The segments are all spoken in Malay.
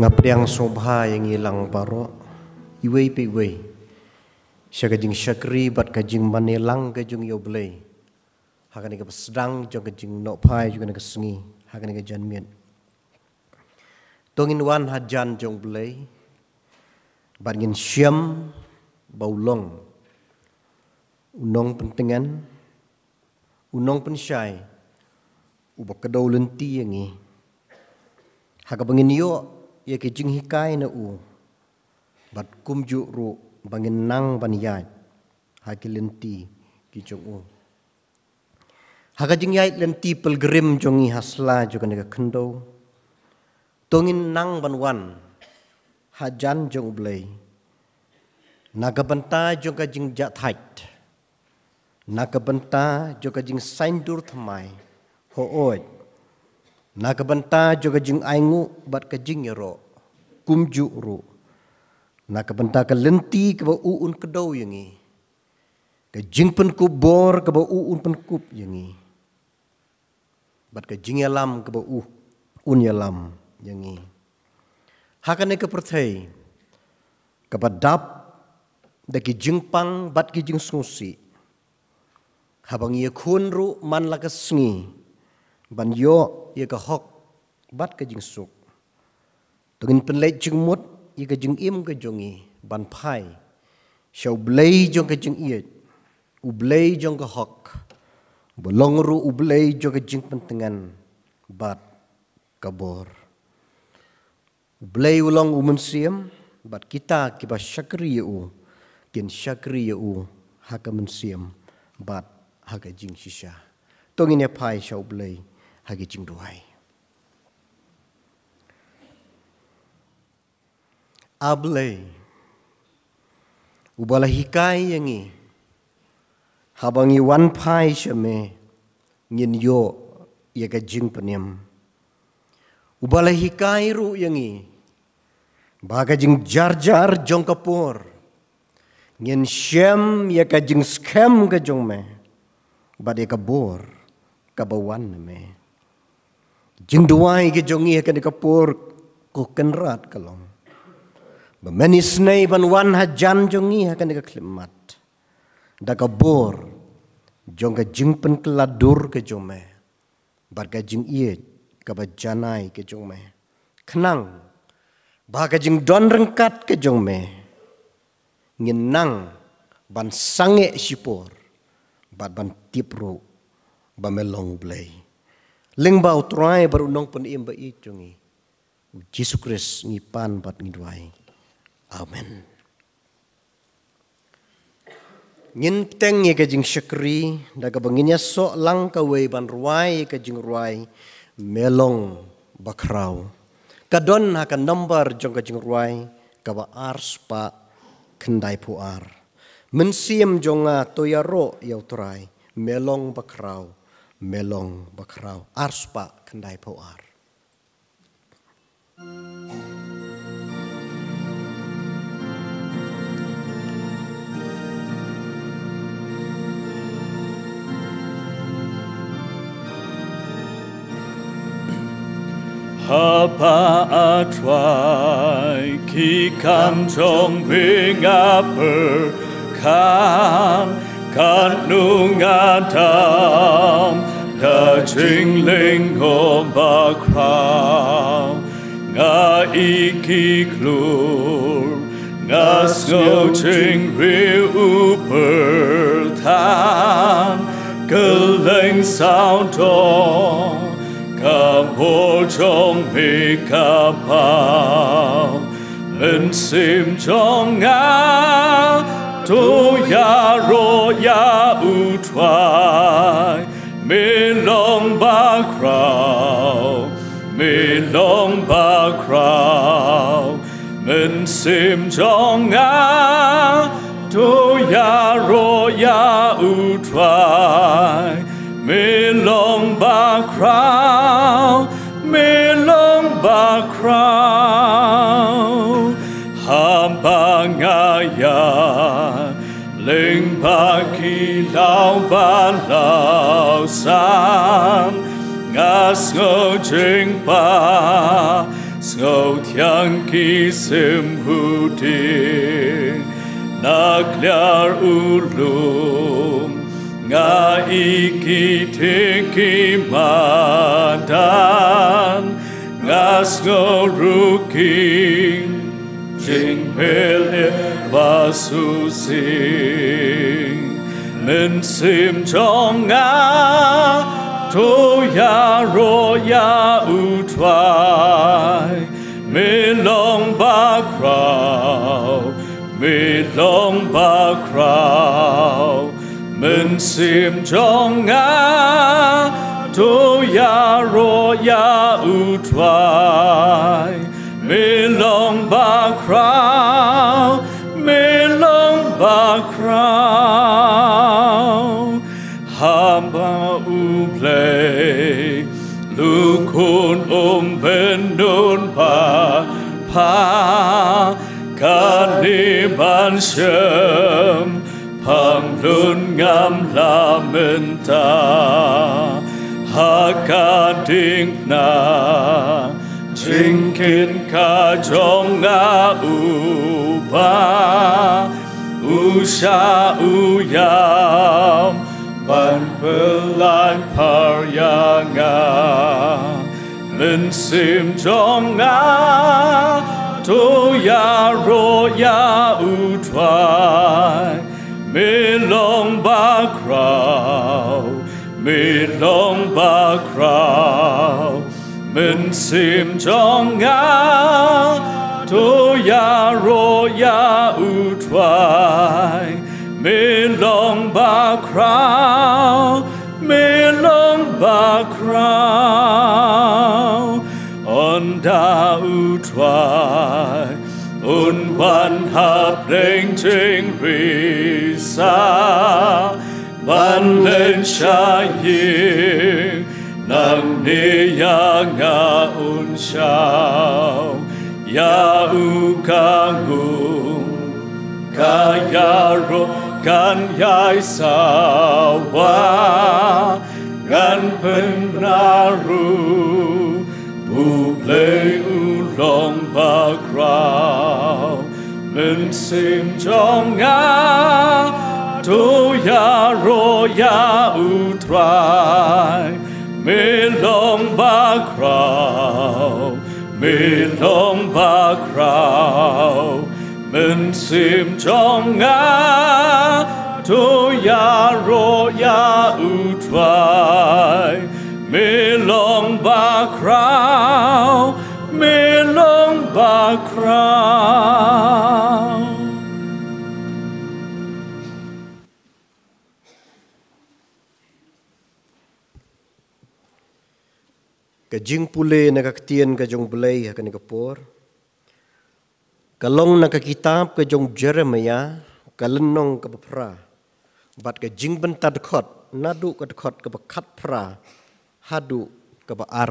ngapriang sobha yang hilang paro. Iwe pe iwe syaga jing syakri bat ka jing manelang ka jing yoblei hakan ka sedang jong ka jing no pai juga ka sengi. Hakan ka jan miet tongin wan hajan jong blei. Bat ngin syam baulong unong pentingan unong pensyai. Ubak kedau lenti yang ini. Haka bangin yo ia ke jing hikai na u. Bat kum ju ru bangin nang ban yai ha ke lenti ki jong u. Ha ka jing yai lenti pel grim jong i hasla jo kan ga khndo tongin nang ban wan ha jan jong blai na ka banta jong ka jing ja thait. Na ka banta jo ka jing sain dur thamai ho oi Na kebenta juga jing aingu bat ke jing yero kumju ru. Na kebenta ke lenti ke ba uun ke dau yangi. Ke jing pen kubor ke ba uun pen kub yangi. Bat ke jing yalam ke ba uh un yalam yangi. Hakane ke perthai ke ba dap ke jing pang bat ke jing snusi. Habang ia kun ru man la ke sngi ban yo ye ka hok bat ka jing suk. Tungin pen leit jing mut ye ka jing im ka jongi ban pai shau blei jong ka jing ye u blei jong ka hok. Bolong ru u blei jong ka jing pentengan bat kabor u blei ulong u mensiam bat kita ki ba syakri ye u kin syakri ye u haka mensiam bat haka jing shisha. Tungin ye pai shau blei hagi jing duai. Able ubala hikai yangi habangi wan pai shame ngin yo ya ga jing penyam. Ubala hikai ru yangi baga jing jar jar jong kapur ngin shem ya ga jing scam ga jong me bade ka bor ka bawan me. Jing duai ke jongi akan dikapur ku kenrat kalong. Bemeni snei ban wan hajan jongi akan dikaklimat. Da kabur jong ke jing keladur ke jome. Bar ke jing iye ke bajanai ke jome. Kenang ba ke jing don rengkat ke jome. Nginang ban sange sipur. Bat ban tipru bamelong blei. Leng bau trai baru nong pun im ba ichungi. Yesus Kristus ni pan bat ni duai. Amen. Ngin teng ye ka jing syakri da ka banginya so lang ka wei ban ruai ka jing ruai melong bakrau. Kadon ha ka number jong ka jing ruai ka ba ars pa kendai puar. Mensiam jonga toyaro yau trai melong bakrau melong bakrau arspa kendai poar. Hapa atwai ki kam chong bing upper kan kan nung atam da ching ling ho ba kra nga iki klur, nga snow jing ri uper tan geleng sao to ka po chong mi ka pa en sim chong nga, tu ya ro ya u twai me long ba crow me long ba crow men sim chong a tu ya ro ya u twai me long ba crow sam nga sgo jing pa sgo tyang ki sim hu ti na klar ki ti ki ma dan ru ki jing pel e men sim trong nga to ya ro ya u twai me long ba crow me long ba crow men sim jong a to ban shem pang lun ngam la menta ha ka ding na Jing kin ka jong nga u ba u sha u yam ban pelan paryanga men sim jong nga to ya ro ya u twai me long ba crow me long ba crow men sim jong nga da u twai un ban ha preng ching ri sa ban lên sha yin nang ni ya nga un shao ya u ka ngung ka ya ro kan yai sa wa gan pen na ru bu play u long ba crow men sim trong nga to ya ro ya u try me long ba crow me long ba crow men sim trong nga to ya ro ya u try jing pule na ka tien ka jong belai ha ka ni ka por kalong na ka kitab ka jong jeremia ka lenong ka bat ka jing bentad khot nadu ka khot ka khat pra hadu ka ba ar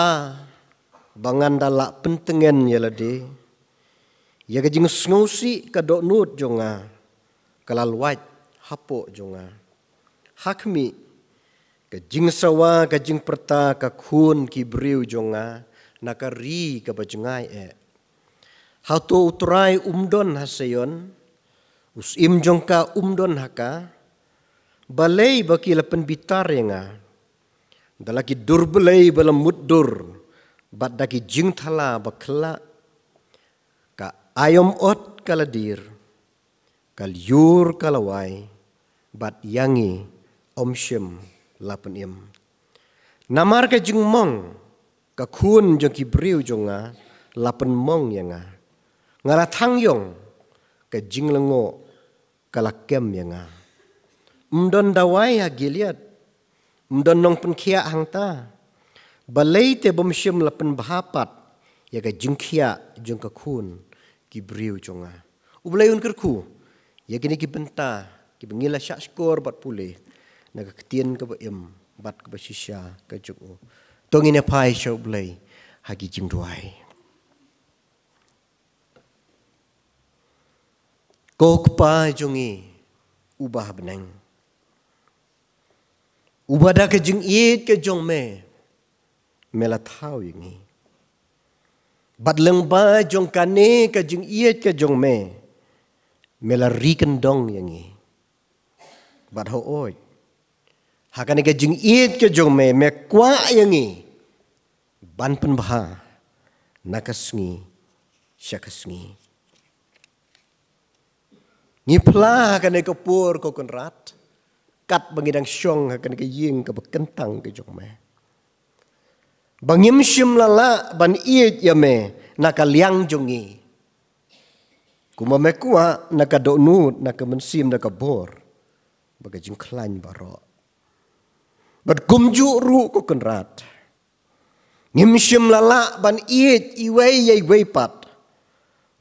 a bangan dala pentengen ya lade ya ka jing sngosi ka do nut jonga kalal waj hapo jonga. Hakmi ka jing sawa ka jing perta ka khun ki briu jonga na ka ri ka bajngai e. Ha to utrai umdon hasayon us im jong ka umdon haka balei baki lapen bitar yenga. Dalaki durbelei balam muddur bat daki jing thala bakla. Ka ayom ot kaladir kal yur kalawai bat yangi om shem lapan im. Namar ke jeng mong, ke kun jeng ki briu jonga, lapan mong yanga. Ngara thang yong, ke jeng lengo, ke lakem yanga. Mdon dawai ha giliat, mdon nong pen kia hang ta. Balai te bom syem lapan bahapat, ya ke jeng kia jeng ke kun, ki briu jonga. Ublai un kerku, ya kini ki benta, ki bengila syak skor bat pulih na ka tien ka ba im bat ka ba shisha ka juk u tong ine pai show blai ha gi duai. Ko pa jongi ubah benang ubah da ka jing it ka jong me mela thau yang ni bat leng ba jong kane ka jing iet ka jong me mela ri dong yang ni bat ho oi ha kane ka jing iet ka jong me me kwa yang ni ban pen bha nakasngi syakasngi Ni pla kan ke pur ko kon rat. Kat bangidang syong kan ke ying ke kentang ke jong me. Bangim shim lala ban iet ya me naka liang jongi. Kuma me kuwa naka do nu naka mensim naka bor. Baga jing klan baro. Bat kumju ru ko kon rat. Ngim shim lala ban iet iwe ye iwe pat.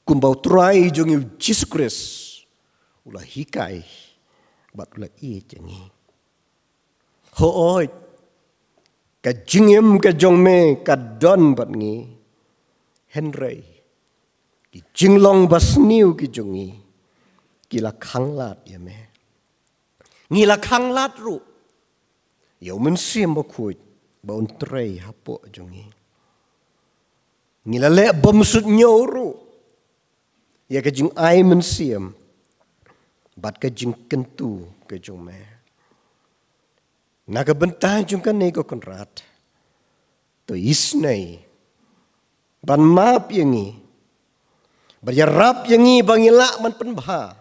Kumbau try jongi Jesus Christ ula hikai bat ula iet jengi ho oi, ka jingem ka jong me ka don bat ngi henry ki jinglong bas niu ki jongi ki la khang lat ya me ngi la khang lat ru yo mun sim ba khu ba un trei ha po jongi ngi la le bom sut nyo ru ya ka jing ai mun sim bat ke jing kentu ke jong me na ke bentah jong kan ne ko kon rat. To is nei ban map yang ni bar ya rap yang ni bang ila man pen bha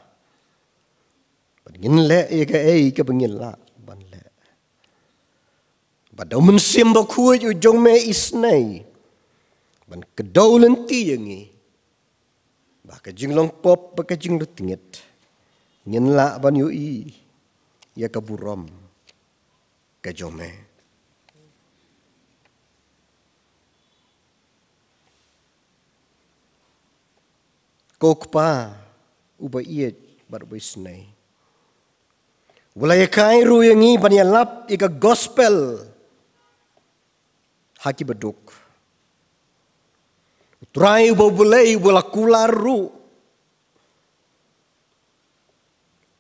ban ngin le ye ke ei ke bang ila ban le bat do men sim ba khu jong me is nei ban ke ti yang ni ba ke long pop ba ke jing lu tingit. Ngin la ban yu i. Ya ka burom ka jome kok pa uba iet bar bai snai Walaya kai ru yang ni ban lap ika gospel haki beduk. Try uba bulai wala kular ru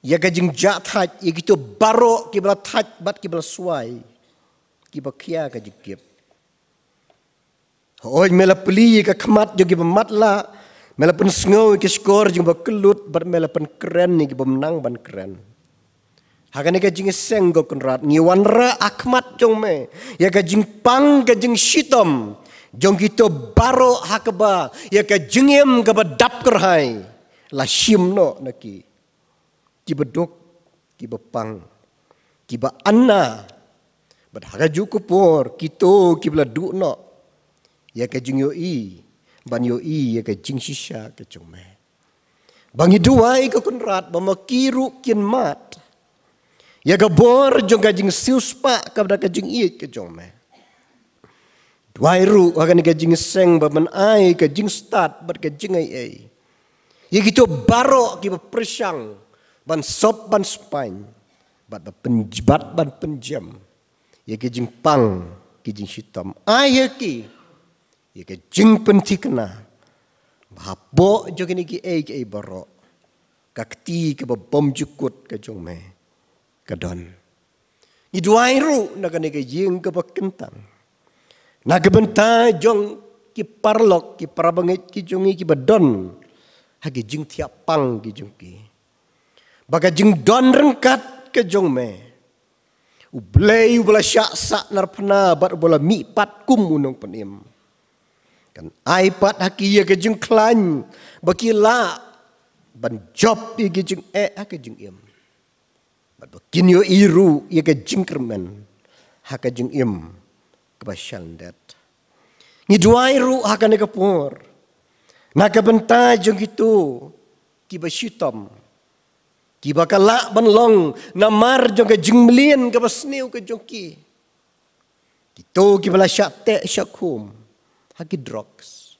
Ya gajing jatat, ya gitu baro kibla tat bat kibla suai. Kibla kia gajing kip. Oi mela peli ka khamat jo kibla matla. Mela pen sngau ke skor jing ba kelut bat mela pen keren ni kibla menang ban keren. Hakan ka jing seng go kunrat ni wanra akmat jong me. Ya ka jing pang ka jing shitom. Jong gitu baro hakaba. Ya ka jingem ka ba dap kerhai. La shim no naki kiba dok, kiba anna. Berharga juga por, kita kiba duk no. Ya ke jing yo i, ban yo i ya ke jing shisha ke chung me. Bangi dua i ke kunrat, bama kiru kin mat. Ya ke bor jong ke jing sius pa kabda ke chung me. Dua ru akan ke jing seng baman ai ke jing start ber ke jing ai ai. Ya gitu baro kiba presyang ban sop ban spine bat ba penjibat ban penjam ye ke jing pang ke jing shitam ai ye ki. Ye ke jing penti kena. Ba bo jo ke ni ki e ke baro ka kti ke bom jukut ke jong me ka don ni duai ru na ka ni ke jing ke benta jong ki parlok ki parabangit ki jongi ki ba don ha ke jing tiap pang ki jong ki Baka jeng don rengkat ke jong me. Ublei ubla syak sak narpana bat ubla mi pat kum unong penim. Kan iPad haki ya ke jeng klan. Baki la ban job ke jeng e ha ke jeng im. Bat bakin yo iru ya ke jeng kermen. Ha ke jeng im. Kebasyal dat. Ni dua iru ha ke nekapur. Nak bentar jeng itu. Kiba syutom. Ki bakal lak ban long namar jong ke jing melien ke basniu ke jong ki. Kito ki bala syak tek syak kum. Haki drugs.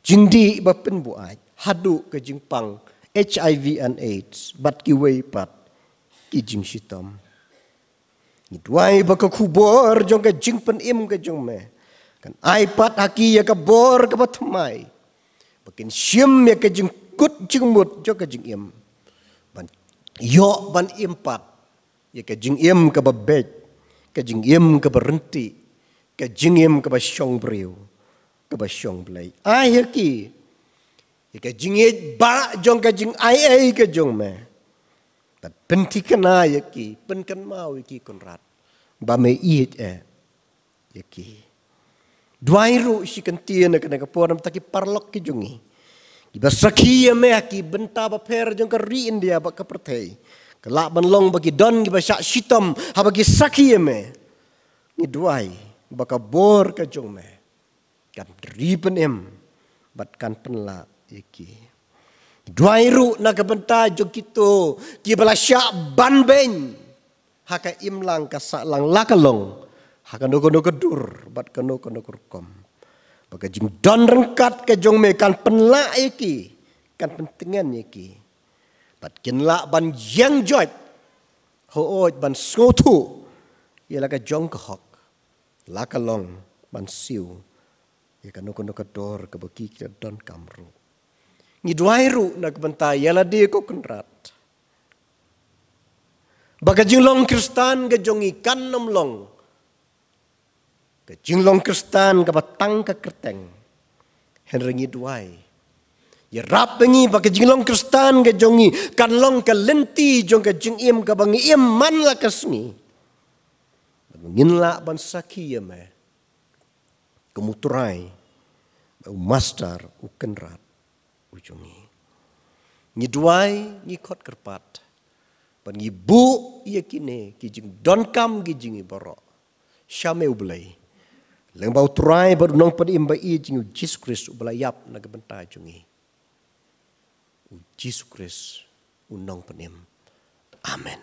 Jing di bapen buat. Hadu ke jing pang. HIV and AIDS. Bat ki wei pat. Ki jing shitam. Ni duai baka kubor jong ke jing pen im ke jong me. Kan iPad haki ya ke bor ke batamai. Bakin syim ya ke jing kut jing mut jong ke jing im yo ban impat ya ke jing im ke babet ke jing im ke berhenti ke ke jingim ke basyong beriu ke basyong belai ai ki ke jingit ba jong ke jing ai ai ke jong me but penti kana ki pen kan mau ki konrat ba me it e ki Dwai ru si kan tiana kena ke poram taki parlok ki jungi. Iba sakhi ya me ki benta ba per jong ka ri india ba ka. Kelak ban long bagi don ki ba syak shitam ha bagi sakhi ya me. Ni dwai ba ka bor ka jong me. Kan ri pen em bat kan pen la iki. Dwai ru na ka benta jong kito ki bala syak ban ben. Ha ka imlang ka sak lang lakalong. Hakan no kono kedur, bat kono kono kurkom. Bagi jing don rengkat ke jong me kan penla iki, kan pentingan iki. Bat kin la ban yang joit, ho ban skotu, ia la ke jong ke hok, la ke long ban siu, ia kan no kono kedur ke ke don kamru. Ni duai ru nak bentai, ia la dia ko kenrat. Bagi jing long kristan ke jong ikan nom long, ke jinglong kristan ke batang ke kerteng. Henrengi duai ya rap bengi ba ke jinglong kristan ke jongi kan long ke lenti jong ke jing im ke bangi im man la kesni ngin la ban saki ya me kemuturai master u kenrat u jongi ni duai ni kot kerpat ni bu ye kine ki jing don kam ki jing borok Syame ublay. Leng bau try ber nong pen imba i jing Jesus Christ u belayap na gebenta jungi. U Jesus Christ u nong pen im. Amen.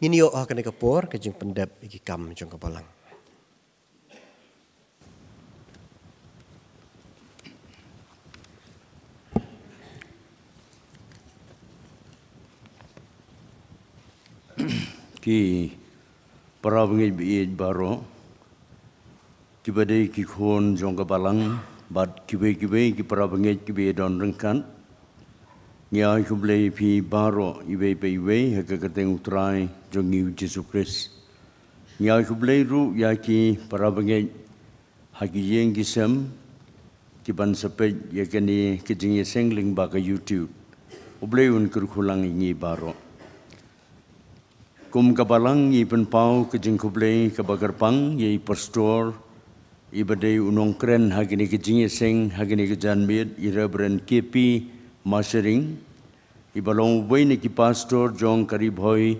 Ini yo akan kapor ke jing pendep iki kam jong kapalang. Ki Parawangi bi baro kibade ki khon jong ka balang bat kibe kibe ki parawangi kibe don rengkan. Nya kuble pi baro ibe pe ibe ha ka utrai jong yu jesu kris. Nya kuble ru ya ki parawangi ha ki yeng ki sem ki ban ya kani ki jing ye sengling ba ka youtube. Uble un kur khulang ni baro kum kabalang i pen pau ke jing kuble ke bagar pang ye pastor i bade unong kren hagini ke jing seng hagini ke jan miet i KP Mashering i balong wei ni ki pastor John Karib Hoy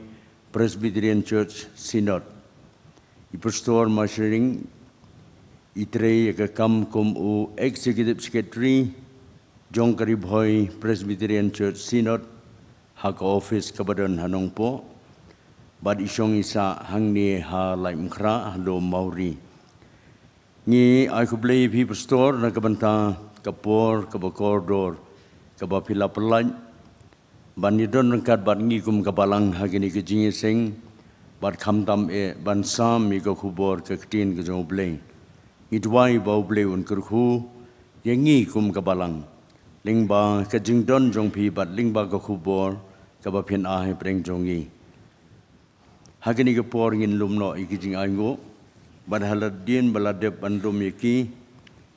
Presbyterian Church Synod i pastor Mashering i tre ke kam kum u executive secretary John Karib Hoy Presbyterian Church Synod hak office kabadan hanong po bad isong isa hang ni ha lai mkra lo mauri. Ni ai ku blei pi pastor na kabanta kapor kabakordor kabapila pelan ban ni don rangkat ban ngi kum kabalang ha gini ke jingi sing bad kham tam e ban sam mi ko khubor ke tin ke jo blei ni dwai ba blei un kur khu ye ngi kum kabalang. Ling ba ke jing don jong pi bad ling ba ko khubor kabapin a he preng jongi hagini ke por ngin lumno iki jing aingo bad haladin baladep bandum yaki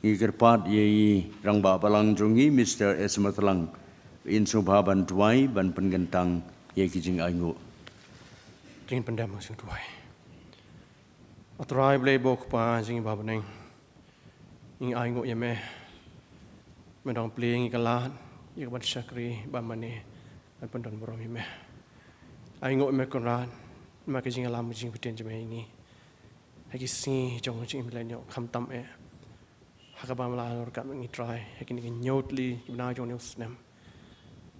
ngi kerpat ye rang ba balang jungi Mr. S. Matlang in subha ban tuai ban pengentang ye ki jing aingo jing pendam sing tuai. Atrai ble bok pa jing ba baneng ing aingo ye me medang pling ikalan ye ban syakri ba mane ban pendon borom ye aingo me mà cái gì làm gì phải tiền cho mày nghe hay cái gì trong chuyện mình lại nhậu khăm tâm ấy hay cái bám la nó cả mình try hay cái này nhốt li bên trong nhốt snem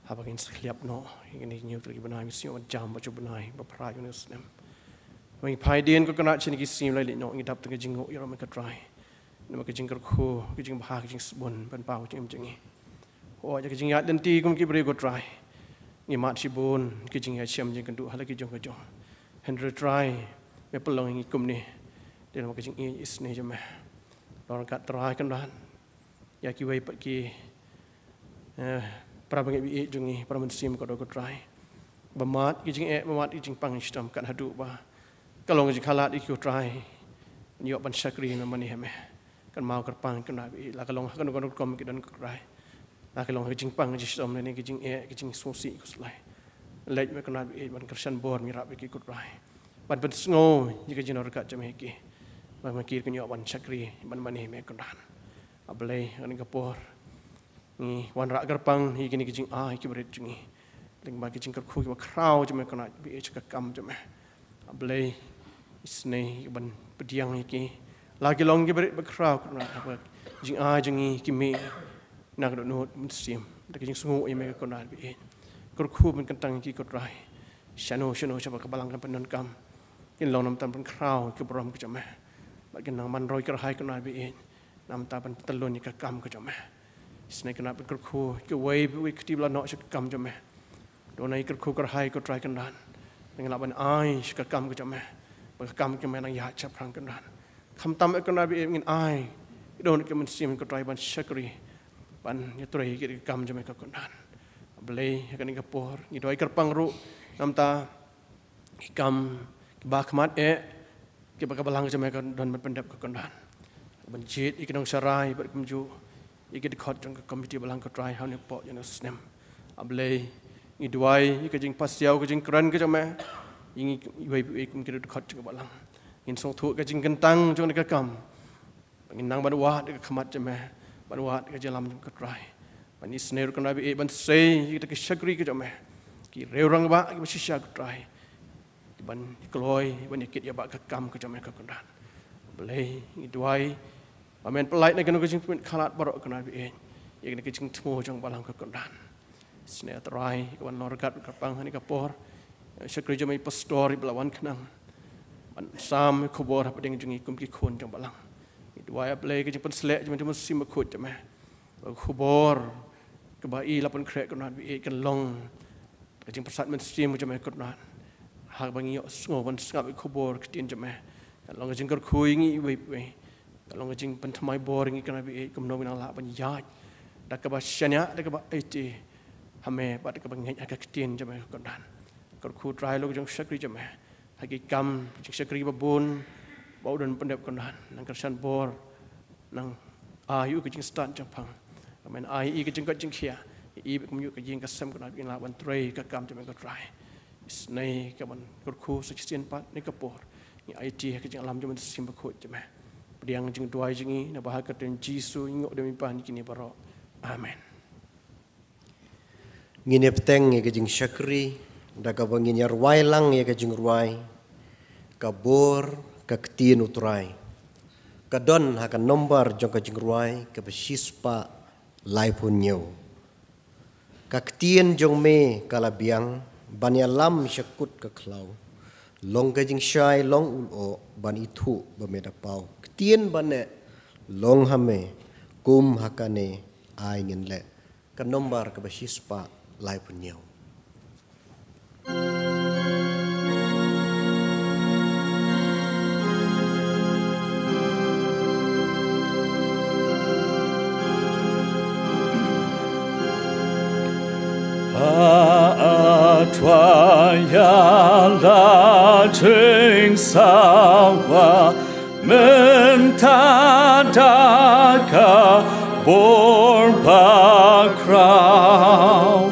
hay cái này clip nó hay cái này nhốt li bên ai mình siêu jam vào chỗ bên ai vào prai trong nhốt snem mình phải điên có cái nào trên cái gì lại lại nhậu người đập từ cái jingo yêu mình cái try nhưng mà cái jingo khu cái jingo ba cái jingo bun bên bao chuyện mình nghe ôi cái jingo đến ti cũng cái bơi có try nghe mát chỉ bun cái jingo xem jingo đủ hay là cái jingo cái jingo Henry try me pelong ngi kum ni dia nak kecing ini is ni je mah orang kat try kan dah ya ki wei pat ki eh para bangi bi para mensim ko do ko try bamat ki jing e bamat ki jing pang stam kan hadu ba kalong ji khalat ikut try nyok ban sakri na mani heme kan mau kerpang kan nabi la kalong kan kan kom ki dan krai la kalong ki jing pang ji som ne ki jing e ki jing sosi ku slai lej me kan nabi ban kersan bor mi rap ki krai ban ban sngo ji ki jin orka jam ki ban ma ki kan nyok ban sakri ban mani heme kan dan ablay kan ka por ni wan rak kerpang hi ki ni ki jing a ki berit jing ling ba ki jing ker khu ki ba kraw jam kan nabi e ka kam jam ablay isne ban pediang ki lagi long ke berit berkerau kerana apa jing a jing i kimi nak dok nut musim dak jing sungu i me ko na bi kur khu ben kentang ki ko rai shano shano chapa ka balang kan penon kam in long nam tam pen krau ke brom เล็กไม่กนายเอ็ดมันกระชันบอร์มีรับไปกี่กุดไรมันเป็นสโง่ยิ่งจินรกจะไม่กี่มันมากีกันยอบันชักรีมันมันเห็นไม่กนะดานอับเลยอันนี้กับปอร์นี่วันรักกระปังยิ่งนี่ก็จึงอ้ายกิบริจึงนี่เล็งบางกิจึงกระคุยว่าคราวจะไม่กนะดานบีเอชกัะกำจะไม่อับเลยสเนย์บันปดียงยี่กี่ลากิลองกิบริบักคราวกนะดานอับจึงอ้ายจึงนี่กิมีนักดนุษมันเสียมแต่ก็จึงสโง่ยังไม่กนะดานบีเอ มันเป็นเด็บก็คนนั้นบันจิตอีกน้องสารายบัดกุมจูอีกดิคอดจงคอมมิตี้บลังก็ไตรเฮานี่ปอยันส beli akan ya ngepor ni doi kerpang ru. Namta ikam bakmat e eh. ke baka balang jame kan dan men pendap ke kondan benjit ikan ng sarai ber kemju. Ikan khot jang komiti balang ke try hanu po yana snem able ah, ni doi ikan jing pas jau ke jing kran ke jame ingi yoi ikum ke khot jang balang. Ingin sok thu ke jing kentang jong de kam. Ingin nang ban wa de kemat jame eh. ban wa de jalam ke try ban ni snare ka nabi e ban sei ki ta ka shagri ka jame ki reu rang ba ki shi sha ka try ban kloi ban ni kit ya ba ka kam ka jame ka kundan blai ni duai amen pelai na kan ka jing pun khalat barok ka nabi e ye ka jing thmo jong balang ka kundan snare try ka ban norgat ka pang hani ka por shagri jame pastor belawan kenang man sam ko bor ha ding jungi kum ki khon jong balang it wai ap le ke jing pen slek jing pen sim ko jame ke ba i la pen krek bi ke long. Ke jing pasat men sim jame ko na ha bang yo ngo ban skap ko bor ke tin jame long jing ko khui ngi jing pen tmai bor ngi kana bi kum no na la ban ya. Da ka shanya da ka ai ti ha me ba da ka ba ngai ka tin jame ko na ko khu try lo jong shakri jame hagi kam cik sekri babun bau dan pendep konan nang kersan bor nang ayu ke jing stan japang men ai i ke jing kat jing khia. I be kum yu ke jing kasam konan bin la ban trei ka kam jamen ko trai. Snai ka ban kur khu sa chin pat ni ka por. Ni ai ti ke jing alam jamen sim ba khu jamen pediang jing duai jing i na bah ka ten jisu ngok demi pan kini baro. Amen. Ngine peteng ke jing syakri da ka bangin yar wai lang ye ka jing ruai ka bor ka ktin utrai ka don ha ka nombar jong ka jing ruai ka besispa lai pun nyeu ka ktin jong me kala biang ban ya lam syakut ka klau long ka jing shai long ul o ban itu ba me da pau ktin ban ne long ha me kum ha ka ne ai ngin le ka nombar ka besispa lai pun nyeu Atwaya la ching sawa mentadaka borba crown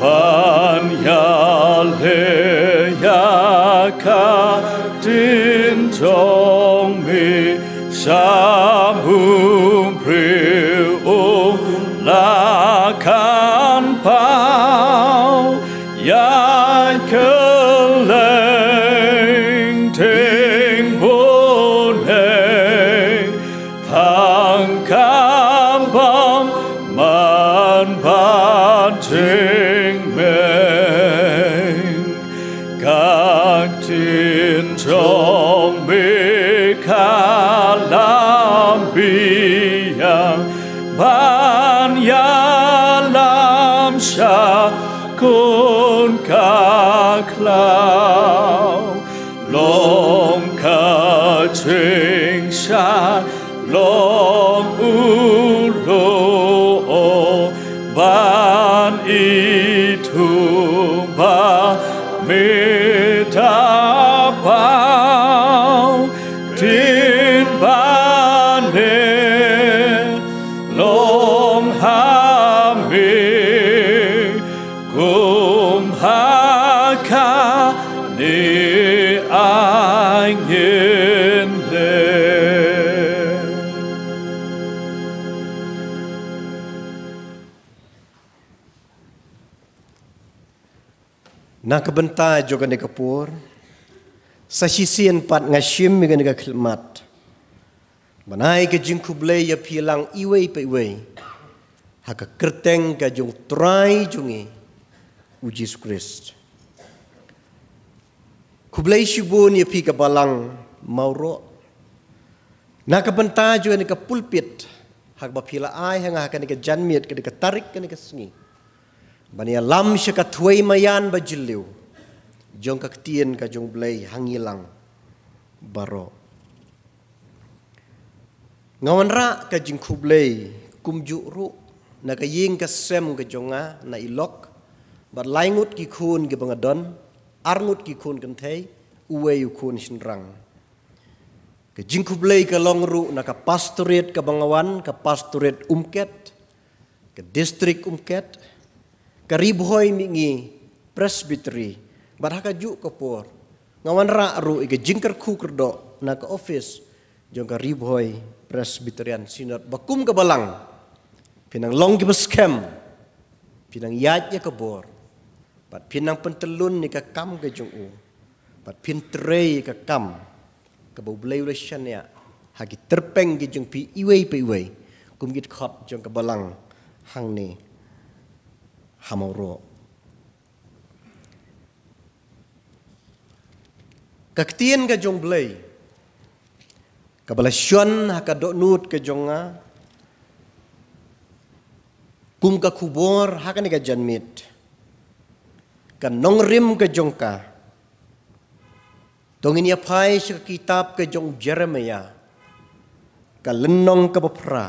Panya leya ka din jong 같은 종 Kebenta juga ni kapur. Sa sisian pat ngashim mi gani khilmat. Banai ke jingku blay ya pilang iwe pe iwe. Haka kerteng ka jung try jungi uji Christ. Kublay shibun ya pi ka balang mauro. Na kebenta juga ni ka pulpit. Hak ba pila ai hanga haka ni ka janmiat ni ka tarik ni ka sengi. Bani alam siya ka tuway mayan ba Jong kaktiyan ka jong blay hangilang baro. Ngawan ra ka jing kublay kumju ru na ka ying ka sem ka jonga na ilok bat laingut ki kun ki bangadon arngut ki kun kan thay uwe yu kun sinrang. Ka jing kublay ka long ru na ka pastorate ka bangawan ka pastorate umket ka district umket karibhoy mingi presbytery baraka ju kapor ngawan ra ru ige jingkar ku kerdo na ka office jong karibhoy presbyterian synod bakum ka balang. Pinang long gi scam pinang yat ya ka bor. Pat pinang pentelun ni ka kam ka jong u. Pat pin trei ka kam. Ka bo blay ula shania hagi terpeng gi jong pi iwe pi iwe kum git khot jong ka balang. Hang ni. Hamoro. Kaktian ka jong blay. Kabalasyon haka do nut ka. Kum ka kubor haka ni ka janmit. Ka nong rim ka jong ka. Tongin ya pai sa kitab ka jong Jeremiah. Ka lenong ka bapra.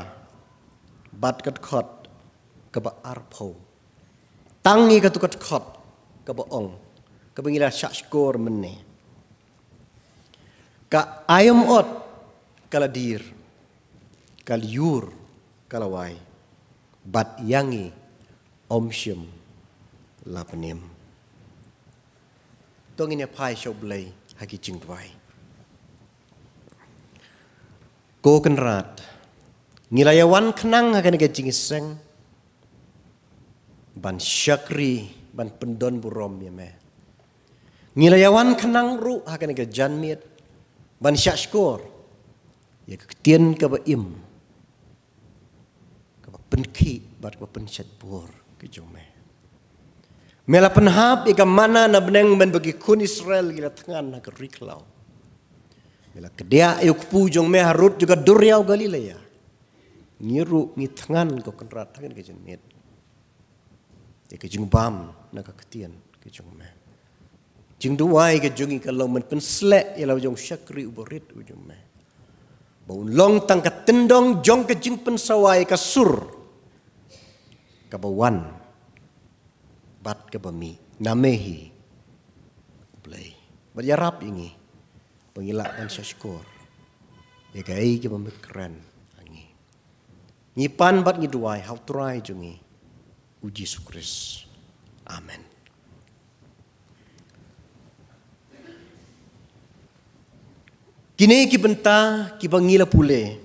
Bat kat khot ka ba arpo tangi ka tukat khot ka boong ka bangila syak skor menne ka ayam ot kala dir kal yur kala wai. Bat yangi om shim lapnim tong ine pai show blay haki ching twai. Ko kan rat ngilayawan khnang hakan ke jing seng ban syakri ban pendon burom ya me ngilayawan kenang ru akan ke janmit ban syak skor ya ke tien ke ba im ke ba penki bat ke pensat bur ke jome mela penhap ika mana na beneng ben bagi kun Israel gila tengan na riklau. Mela kedia ayuk pu jong me harut juga duriau galilea ngiru ngi tengan ko kenrat tangan ke janmit ya ke jung bam na ka ketian ke jung me jung du wai ke jung ka lo men pen slek ya lo jung syakri uborit u jung me bau long tang ka tendong jong ke jing pen sawai ka sur. Ka bawan bat ke bami namehi. Play bar ya rap ini pengilak dan syukur. Ya kai ke bami keren angi. Nyipan bat ngiduai how try jungi uji sukris. Amin. Kini ki benta ki bangila pule.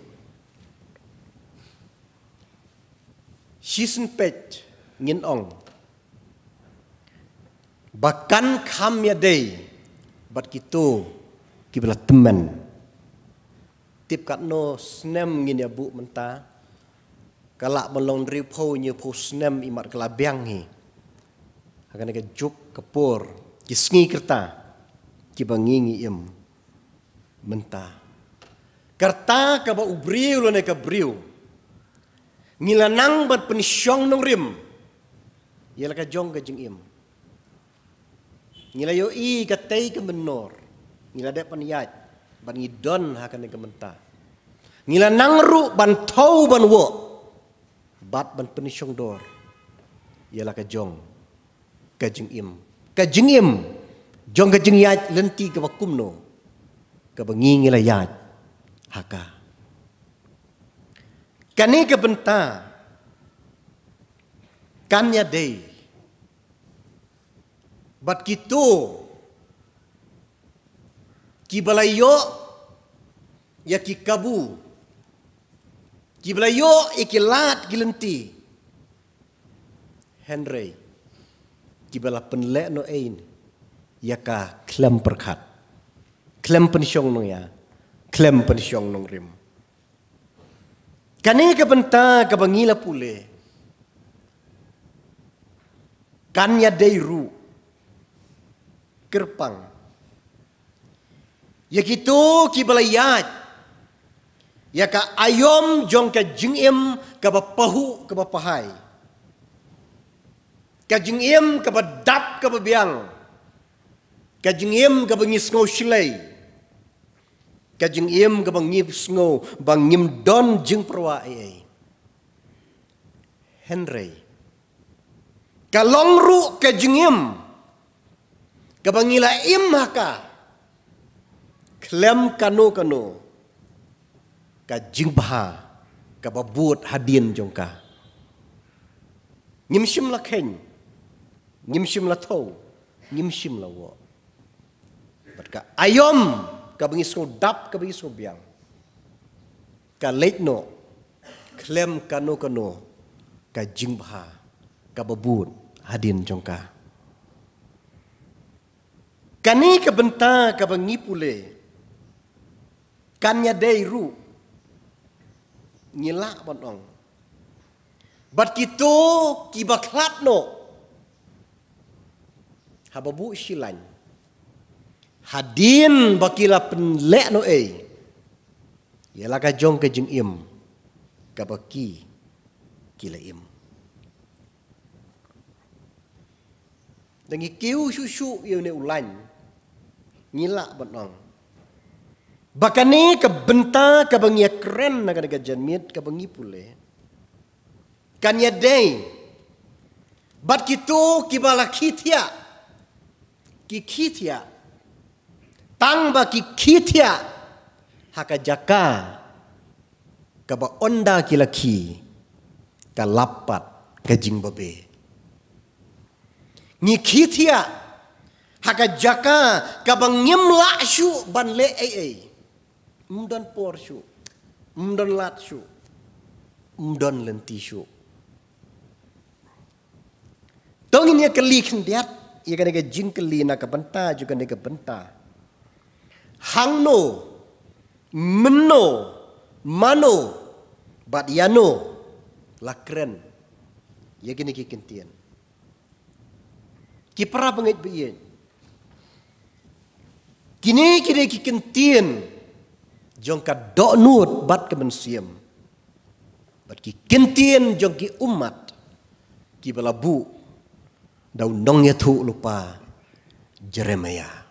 Season pet ngin ong. Bahkan kam ya day bat kito ki bela teman. Tip kat no snem ngin ya bu mentah kalak melong dari po nye po snem imat kelabiang hi akan ke juk kepur ki sngi kerta ki bangingi im menta kerta ka ba ubriu lo ne ka briu. Ngilanang bat pensyong nong rim. Yela ka jong ka jing im. Ngila yo i ka tei ka menor. Ngila de pan yat ban ngidon hakan ke menta ngila nang ru ban tau ban wo. Bat ban penisyong dor. Ialah ka jong ka jing im. Ka jing im. Jong ka jing yat lenti ka bakum no ka ngila yat haka kani ka benta kanya day bat kito ki balayo ya ki kabu. Kiblayo ikilat gilenti Henry kibala penlek no ein ya ka klem perkat klem pensiong nong ya. Klem pensiong nong rim. Kane ka benta ka bangila pule. Kan ya deiru. Kerpang. Ya gitu ki balayat ya ka ayom jong ka jingim ka bapahu ka bapahai. Kajing im ke bedap ke bebiang. Kajing im ke bengis ngau shilai. Kajing im ke bengis ngau bangim don jing perwa ai. Henry. Kalong ru kajing im. Ke bengila im haka. Klem kanu kanu. Kajing baha. Ke babut hadin jongka. Nyimshim lakhen. Ngimshim la tau, ngimshim la wo. Ayom ka bengi dap ka bengi so biang. Ka late no, klem kano kano, ka jingbha, ka babut hadin jongka. Kani ka benta ka bengi pule, kanya day ru, nyilak bonong. Bat kito kibaklat no, hababu shilan hadin bakila penlek no e ialah ka jong ke jing im? Ka baki? Kila im. Dengi kiu susu yang ne ulan. Ngilak benong. Bakani ke benta ke bengi keren nak ada janmit ke bengi pule. Kan ya day. Bat kitu kibala kitia ki kitia tang ba ki kitia haka jaka? Ka ba onda ki laki ka lapat ka jing babe ni kitia haka jaka? Ka ba ngim la shu ban le ai ai. Mdon por shu mdon lat shu mdon lenti shu Tongin ya kelik ndiat ia kena ke jingkeli nak ke benta juga kena ke benta. Hangno, meno, mano, bat yano, lakren. Ia kena ke kentian. Ki biyen. Kini kini ki kentian. Dok nut bat ke mensiam. Bat ki kentian jong ki umat. Ki balabu dau nong ya tu lupa Jeremia.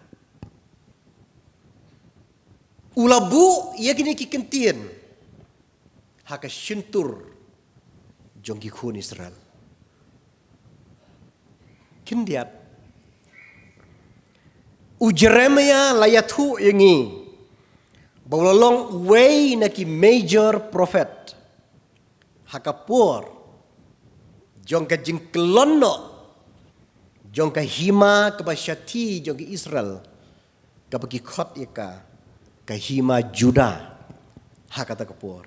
Ulabu ia kini kikentian haka shintur jongki kun Israel. Kindiat u Jeremia layatu ingi. Bawlong way naki major prophet. Haka por jongka jingkelono jong ka hima ke basyati jong ke Israel. Ke bagi khot ika ke hima Juda ha kata kapur.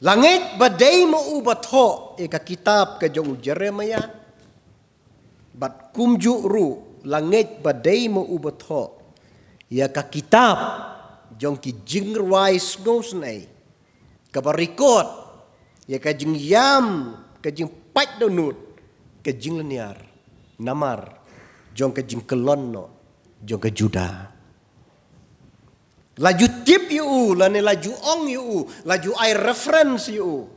Langit badai mo ubat ho ika kitab ke jong Jeremia bat kumju ru langit badai mo ubat ho ya ka kitab jong ki jingwai snows nai ke barikot ya ka jing yam ke jing pat donut ke jing leniar. Namar jong ke jing kelon no jong ke juda laju tip yu la ne laju ong yu laju i reference yu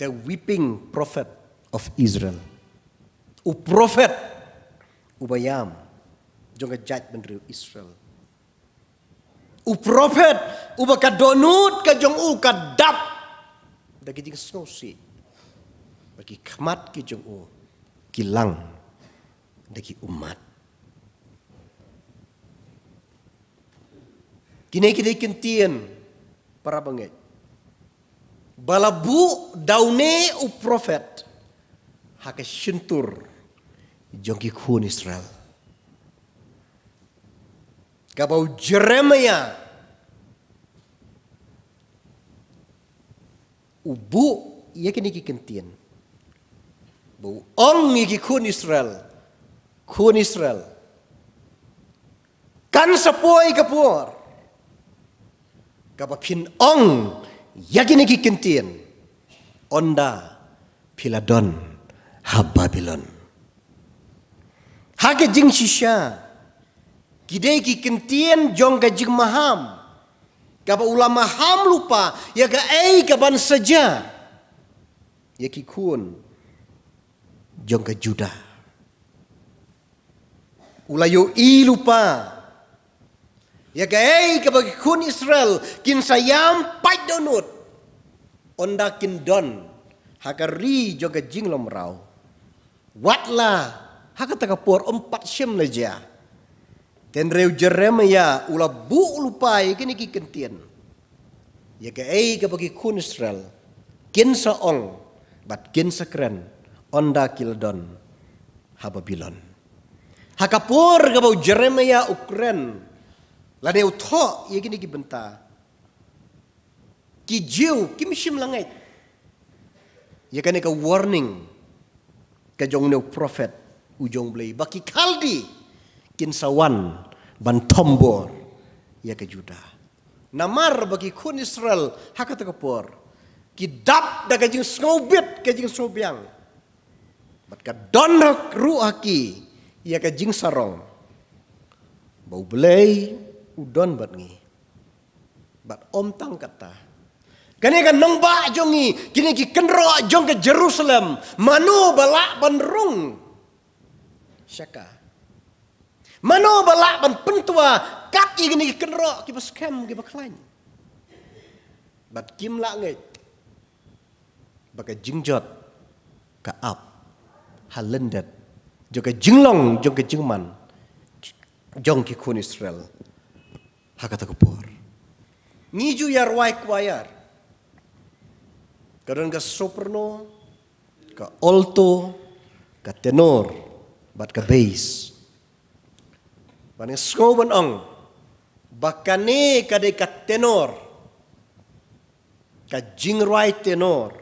the weeping prophet of israel. U prophet u bayam jong ke judgment ru israel. U prophet u ba donut ka jong u ka dap da ki jing snosi bagi khamat ki jong u kilang dari umat. Kini kita kentian para bangit. Balabu daune u prophet hake shintur jongki kun Israel. Kabau Jeremia ubu ia kini kentian bau ong iki kun Israel kun Israel. Kan sepoi kapur. Kapapin ong yakin iki kentien. Onda piladon ha Babylon. Hake jing shisha. Kidai ki kentien jong ka jing maham. Kapa ulama ham lupa ya ka ei kaban saja. Ya ki kun jong ka Judah. Ulayo i lupa. Ya gay ka bagi kun Israel kin sayam pai donut. Onda kin don hakari joga jinglom rau. Watla hakata kapur empat syem leja. Dan reu Jeremia ula bu lupa kini ki kentien. Ya gay ka bagi kun Israel kin saong bat kin sakren onda kildon hababilon. Hakapur ka bau Jeremia ukren La deu tho ye gini ki benta. Ki jiu ki mishim langai. Ye kane ka warning ka jong ne prophet ujong blei baki kaldi kin sawan ban tombor ya ke juda. Namar bagi kun Israel hakata kapor. Ki dap da ka jing snobit ka jing sobiang. Bat ka don ru haki ya ka jing sarong. Bau blei udon bat ngi. Bat om tang kata. Kani kan nong ba jongi, kini ki kenro jong ke Jerusalem, manu balak ban rung. Syaka. Manu balak ban pentua, kat i kini ki kenro ki pas kem ki baklain. Bat kim lak ngai. Baka jingjot ka ap halendet. Jong ke jinglong jong ke jingman. Jong ki kun Israel hakata kupur. Niju ya ruai kuayar. Kadang ka soprano, ka alto, ka tenor, bat ka bass. Bani skoban ang, bakane kade ka tenor, ka jingruai tenor,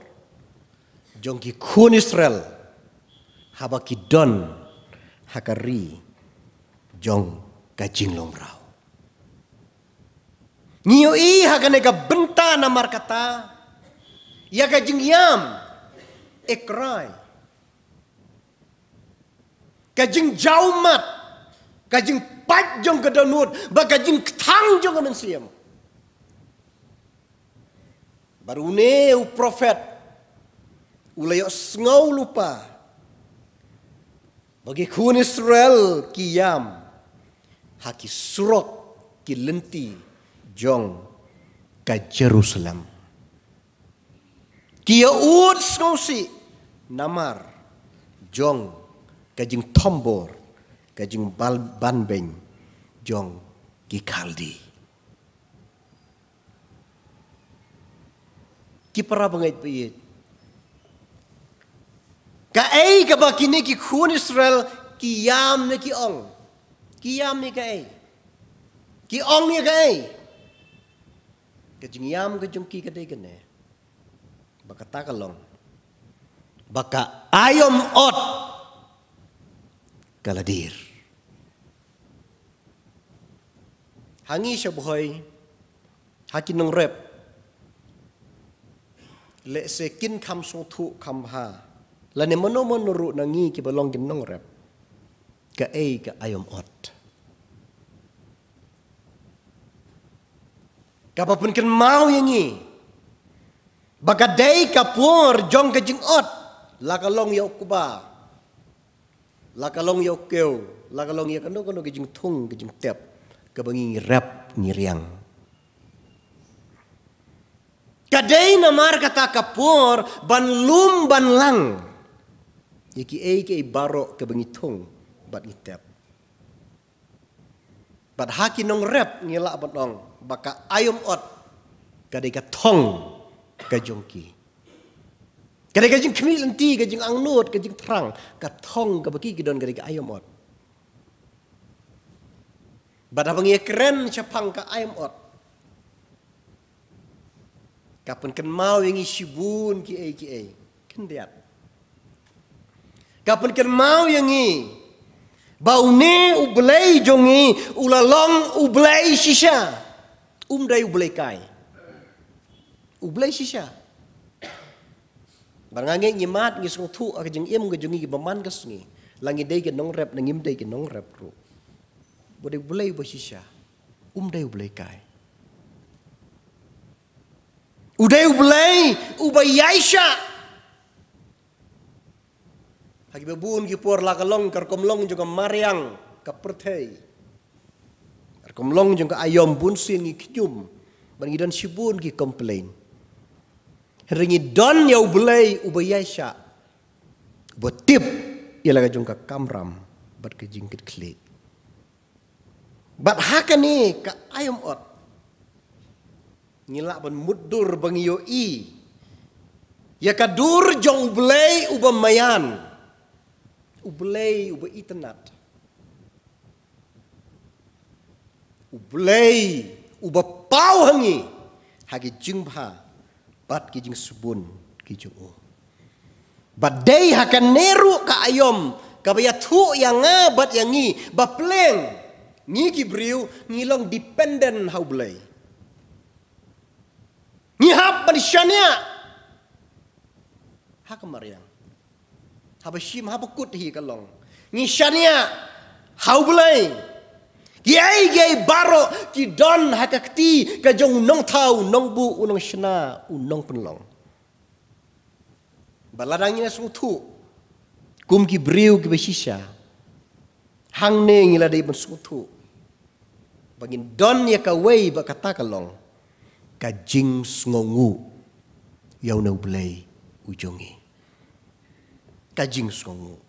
jong ki kun Israel, habaki don, hakari, jong ka jinglong rao. Niyo i hagane ka benta na markata. Ya ka jing yam. Ekrai. Ka jing jaumat. Ka jing pat jong ka danut. Ba ka jing ktang jong ka mensiyam. Baru ne u profet. Ulayo sngau lupa. Bagi kun Israel kiyam. Haki surok ki lenti jong ke Jerusalem. Kia ut skosi namar jong ke jing tombor ke jing bal banbeng jong ki kaldi. Ki para bangait piyit. Ka ay ka ba kini ki kun Israel ki yam ni ki ong. Ki yam ni ka ay. Ki ong ni ka ay kejingyam kejungki kedai kene. Baka takalong baka ayom ot. Kaladir. Hangi siya buhay hakin ng rep. Le se kin kam so thu kam ha. La ne mono mono ru nangi ki balong kin nong rep. Ka ei ka ayom ot Kapapun kan mau yang ini. Bagadai kapur jong ke jingot. Lakalong ya kuba. Lakalong ya keu. Lakalong ya kanu kanu ke jing tung ke jing tep. Kebangi rap ngiriang. Kadai namar kata kapur ban lum ban lang. Yaki ei ke baro kebangi tung bat ngitep. Bat haki nong rap ngilak bat nong baka ayom ot kadai ka thong ka jongki kadai ka jing kmi lenti ka jing angnut ka jing trang ka thong ka baki ki don kadai ka ayom ot. Bada bangi keren chapang ka ayom ot. Kapun ken mau yang isibun ki ai ki ai kendiat kapun ken mau yang i Bau ne ublei jongi ulalong ublei shisha. Umdai ublei kai. Ublei shisha. Barangange nyimat ngi sung thu ak jeng im ge jongi baman ka sungi. Langi dei ke nong rep nangim dei ke nong rep ru. Bode ublei bo shisha. Umdai ublei kai. Udai ublei ubayaisha. Hagi babun ki por la kalong kar mariang ka komlong juga ayom bun sin ki kyum. Ban gidan sibun ki complain. Ringi don ya ublei ubayasha. Botip ya laga jungka kamram bat ke jingkit klit. Bat hakani ka ayom ot. Ngilak ban mudur bang yo i. Ya kadur jong ublei ubamayan. mayan ublei uba Ublei uba pau hangi hagi jingpa bat ki jing subun ki jung o. Day hakan neru ka ayom ka baya thu yang nga bat yang ngi ba pleng ngi ki briu ngi long dependent how blei. Ngi hap ban shania. Hakamariang haba shim haba kut hi kalong ni shania hau bulai yai yai baro ki don hakakti ka jong nong thau nong bu unong shna unong penlong baladang ina sung thu kum ki briu ki beshisha hang ne ngila dei ben sung thu bangin don ya ka wei ba kata kalong ka jing sngongu yau no blai ujongi kajing songo.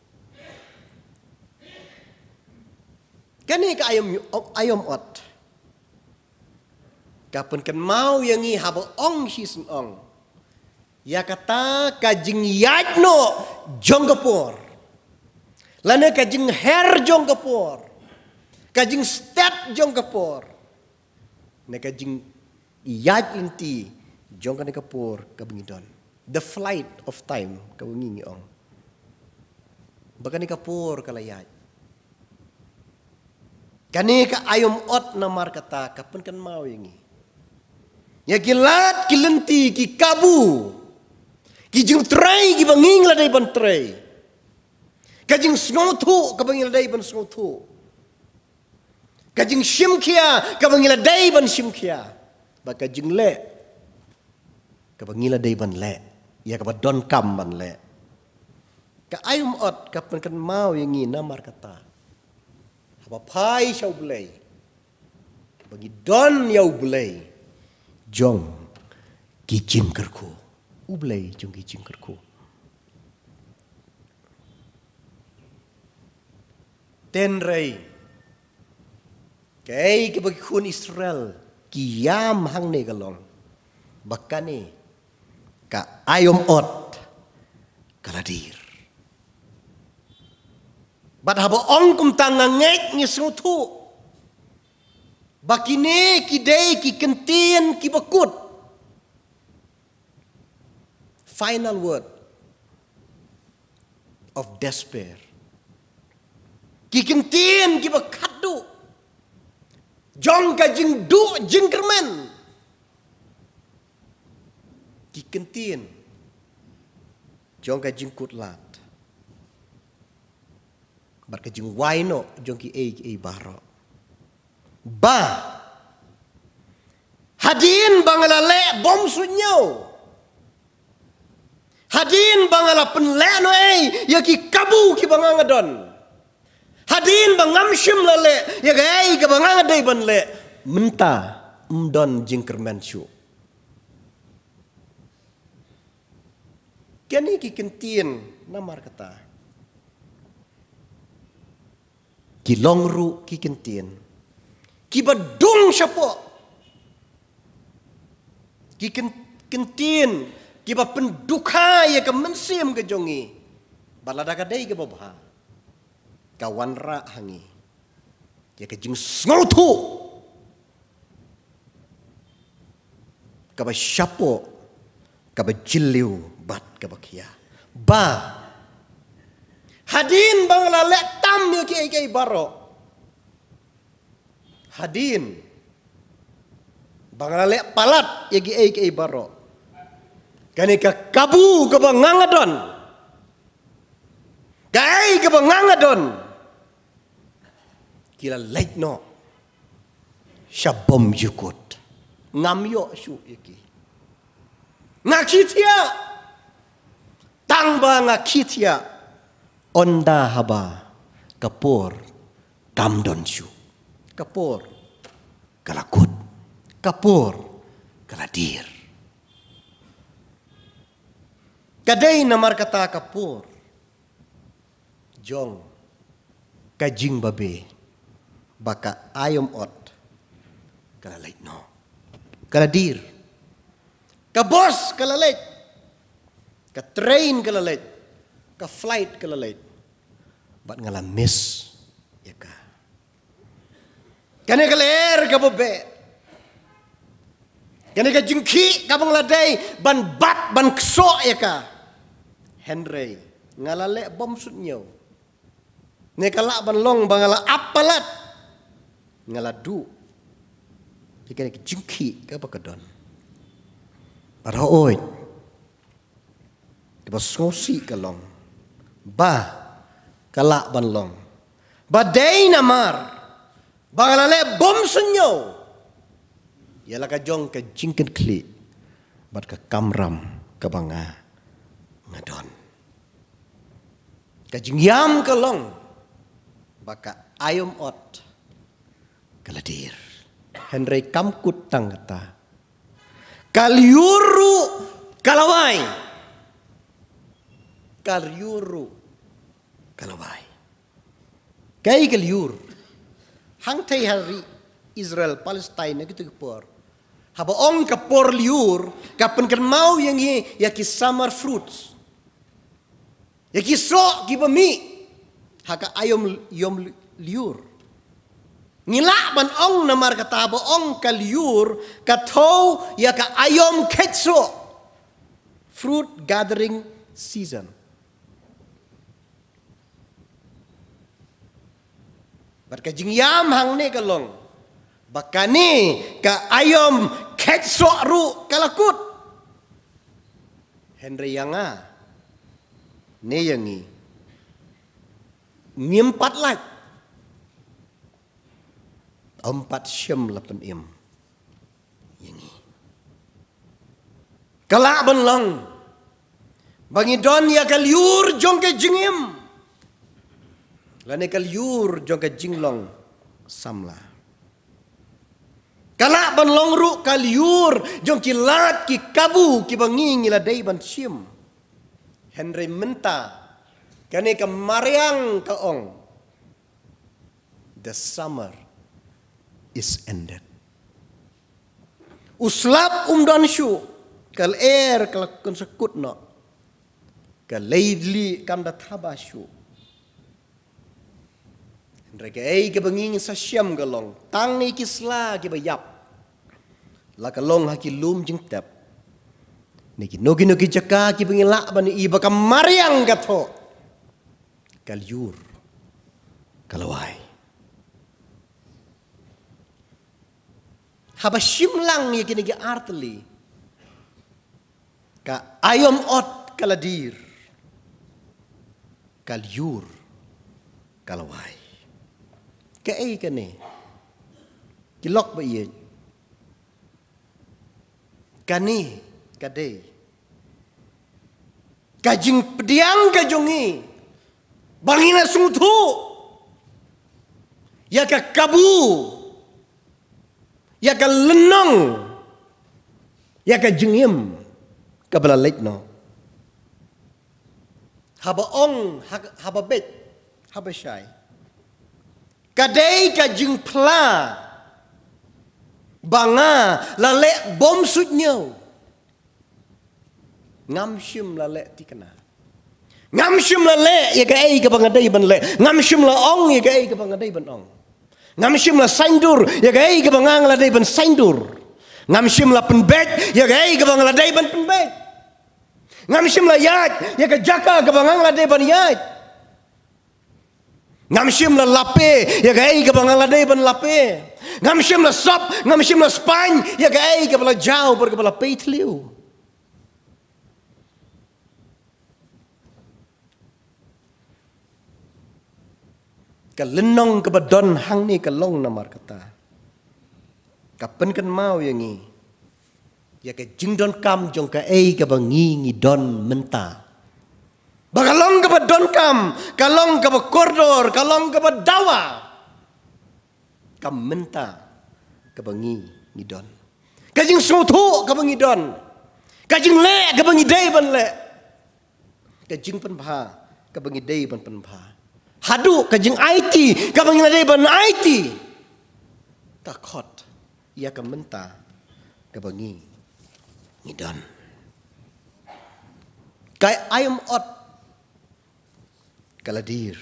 Kani ka ayam ayam ot. Kapun kan mau yang i habo ong hisun ong. Ya kata kajing yajno jonggapur. Lana kajing her jonggapur. Kajing step jonggapur. Ne kajing yaj inti jonggane kapur kabingidon. The flight of time kabingi ong. Bagan ka pur kalayat. Kani ka ayom ot na markata kapun kan mau yangi. Ya gilat kilenti ki kabu. Ki jing trai ki banging la dai ban trai. Ka jing snothu ka banging la dai ban snothu. Ka jing shimkia ka banging la dai ban shimkia. Ba ka jing le ka banging la dai ban le. Ya ka don kam ban le. Ka ayum ot ka pen kan mau yang ini namar Apa pai shau belai. Bagi don yau belai. Jong kijing kerku. Ublai jong kijing kerku. Ten rei. Kay ke bagi kun Israel. Kiyam hang ne galong. Bakane. Ka ayom ot. Kaladir. Bat habo ong kum tanga ngek ni sutu. Bakine ki dei ki kentien ki bakut. Final word of despair. Ki kentien ki bakadu. Jong ka jing du jing kermen. Ki kentien. Jong ka jing wai no jong ki e ki e baro ba. Hadin bangala le bom sunyo. Hadin bangala pen le no e ya ki kabu ki banganga don. Hadin bangam shim la le ya ga banganga dei ban le. Menta mdon jing kermen shu. Kini ki kentien namar kata. Ki longru ki kentien ki badung siapa ki kentien ki ba penduka ya ke mensim ke jongi. Balada ka dei ke babha ka wanra hangi. Ya ke jing sngotu ka ba siapa ka ba jiliu bat ka ba kia ba hadin bangla lek tam ya ki ai baro. Hadin. Bangalale palat ya ki ai baro. Kani ka kabu ka bangangadon. Kai ka bangangadon. Kila late no. Shabom yukut. Ngam yo shu yaki. Ngakitia. Tangba ngakitia. Onda haba. Kapur. Kamdon shu. Kapur. Kalakut. Kapur. Kaladir. Kadai namar kata kapur. Jong. Kajing babe. Baka ayom ot. Kala late no. Kala dir. Ka bos kala late. Ka train kala late. Ka flight kala late. Bat ngala miss. Ya ka. Kani kala air ka babe. Kani ka jingki ka bang ladai. Ban bat ban kso ya ka. Henry. Ngalale bom sutnyo. Ne kala ban long bangala apalat. Ngala du. Jika ni jingki ke apa kedon. Pada oi. Di bas ngosi ke long. Ba. Kala ban long. Ba day namar. Bangala bom sunyo. Ialah ka jong ke jingkin kli. Bat ke kamram ke banga. Ngadon. Ka jingyam ke long. Baka ayom ot. Kaladir. Henry kamkut tang kata. Kaliuru kalawai. Kaliuru kalawai. Kai kaliur. Hang tay hari Israel Palestine gitu kepor. Haba ong kepor liur kapan kan mau yang ye ya ki summer fruits. Ya ki so ki bami. Haka ayom yom liur. Ngila ban ong namar kata ba ong kaliur kato ya ka ayom ketso fruit gathering season. Barka jingyam hang ne kalong. Bakani ka ayom ketso ru kalakut. Henry Yanga. Ne yangi. Ngimpat lagi empat syam lapan im. Yang Kelak benlang. Bagi don ya kaliur jong ke jingim. Lani kaliur jong ke jinglong samla. Kelak benlang ru kaliur jong ki lat ki kabu ki bangi ngila dai ban syam. Henry menta. Kani ke mariang ke ong. The summer is ended. Uslap umdan syu kal air kal kun sekut no. Kal leidli kam da thaba syu. Rega ei ke benging sa syam galong. Tang ni kisla ke bayap. La kalong ha ki lum jing tap. Niki nogi nogi jaka ki benging la bani iba kam mariang gato. Kal yur. Kalawai. haba shimlang ye kini artli ka ayom ot kaladir kal yur kalawai ke ei kene kilok ba ye kani kade kajing pediang kajongi bangina sungtu ya ka kabu Ya ka lenong. Ya ka jengim. Kabala late no. Haba ong, haba bet, haba shy. Kadai ka jeng pla. Banga lale bom sutnyo. Ngam shim lale tikana. Ngam shim lale ya ka ei ka bangadai ban le. Ngam shim la ong ya ka ei ka bangadai ban ong. Ngamshim la saindur, ya gay ke bangang la day ban saindur. Ngamshim la penbet, ya gay ke bangang la day ban penbet. Ngamshim la yat, ya ke jaka ke bangang la day ban yat. Ngamshim la lape, ya gai ke bangalade ban lape. Ngamshim la sop, ngamshim la spany, ya gai ke bala jau ber ke bala peitliu. Ka lenong ke badon hang ni ke long namar kata. Kapan kan mau yang ni? Ya ke jingdon kam jong ke ei ke bangi ngi don mentah. Bagalong ka ba donkam, kalong ka ba koridor, kalong ka ba dawa. Kam menta ka ba ngi ni don. Kajing sutu ka ba ngi don. Kajing le ka ba ngi day ban le. Kajing pan bha ka ba ngi day ban pan bha. Hadu kajing IT ka ba ngi day ban IT. Ta khot ia ka menta ka ba ngi ni don. Kai ayam ot kaladir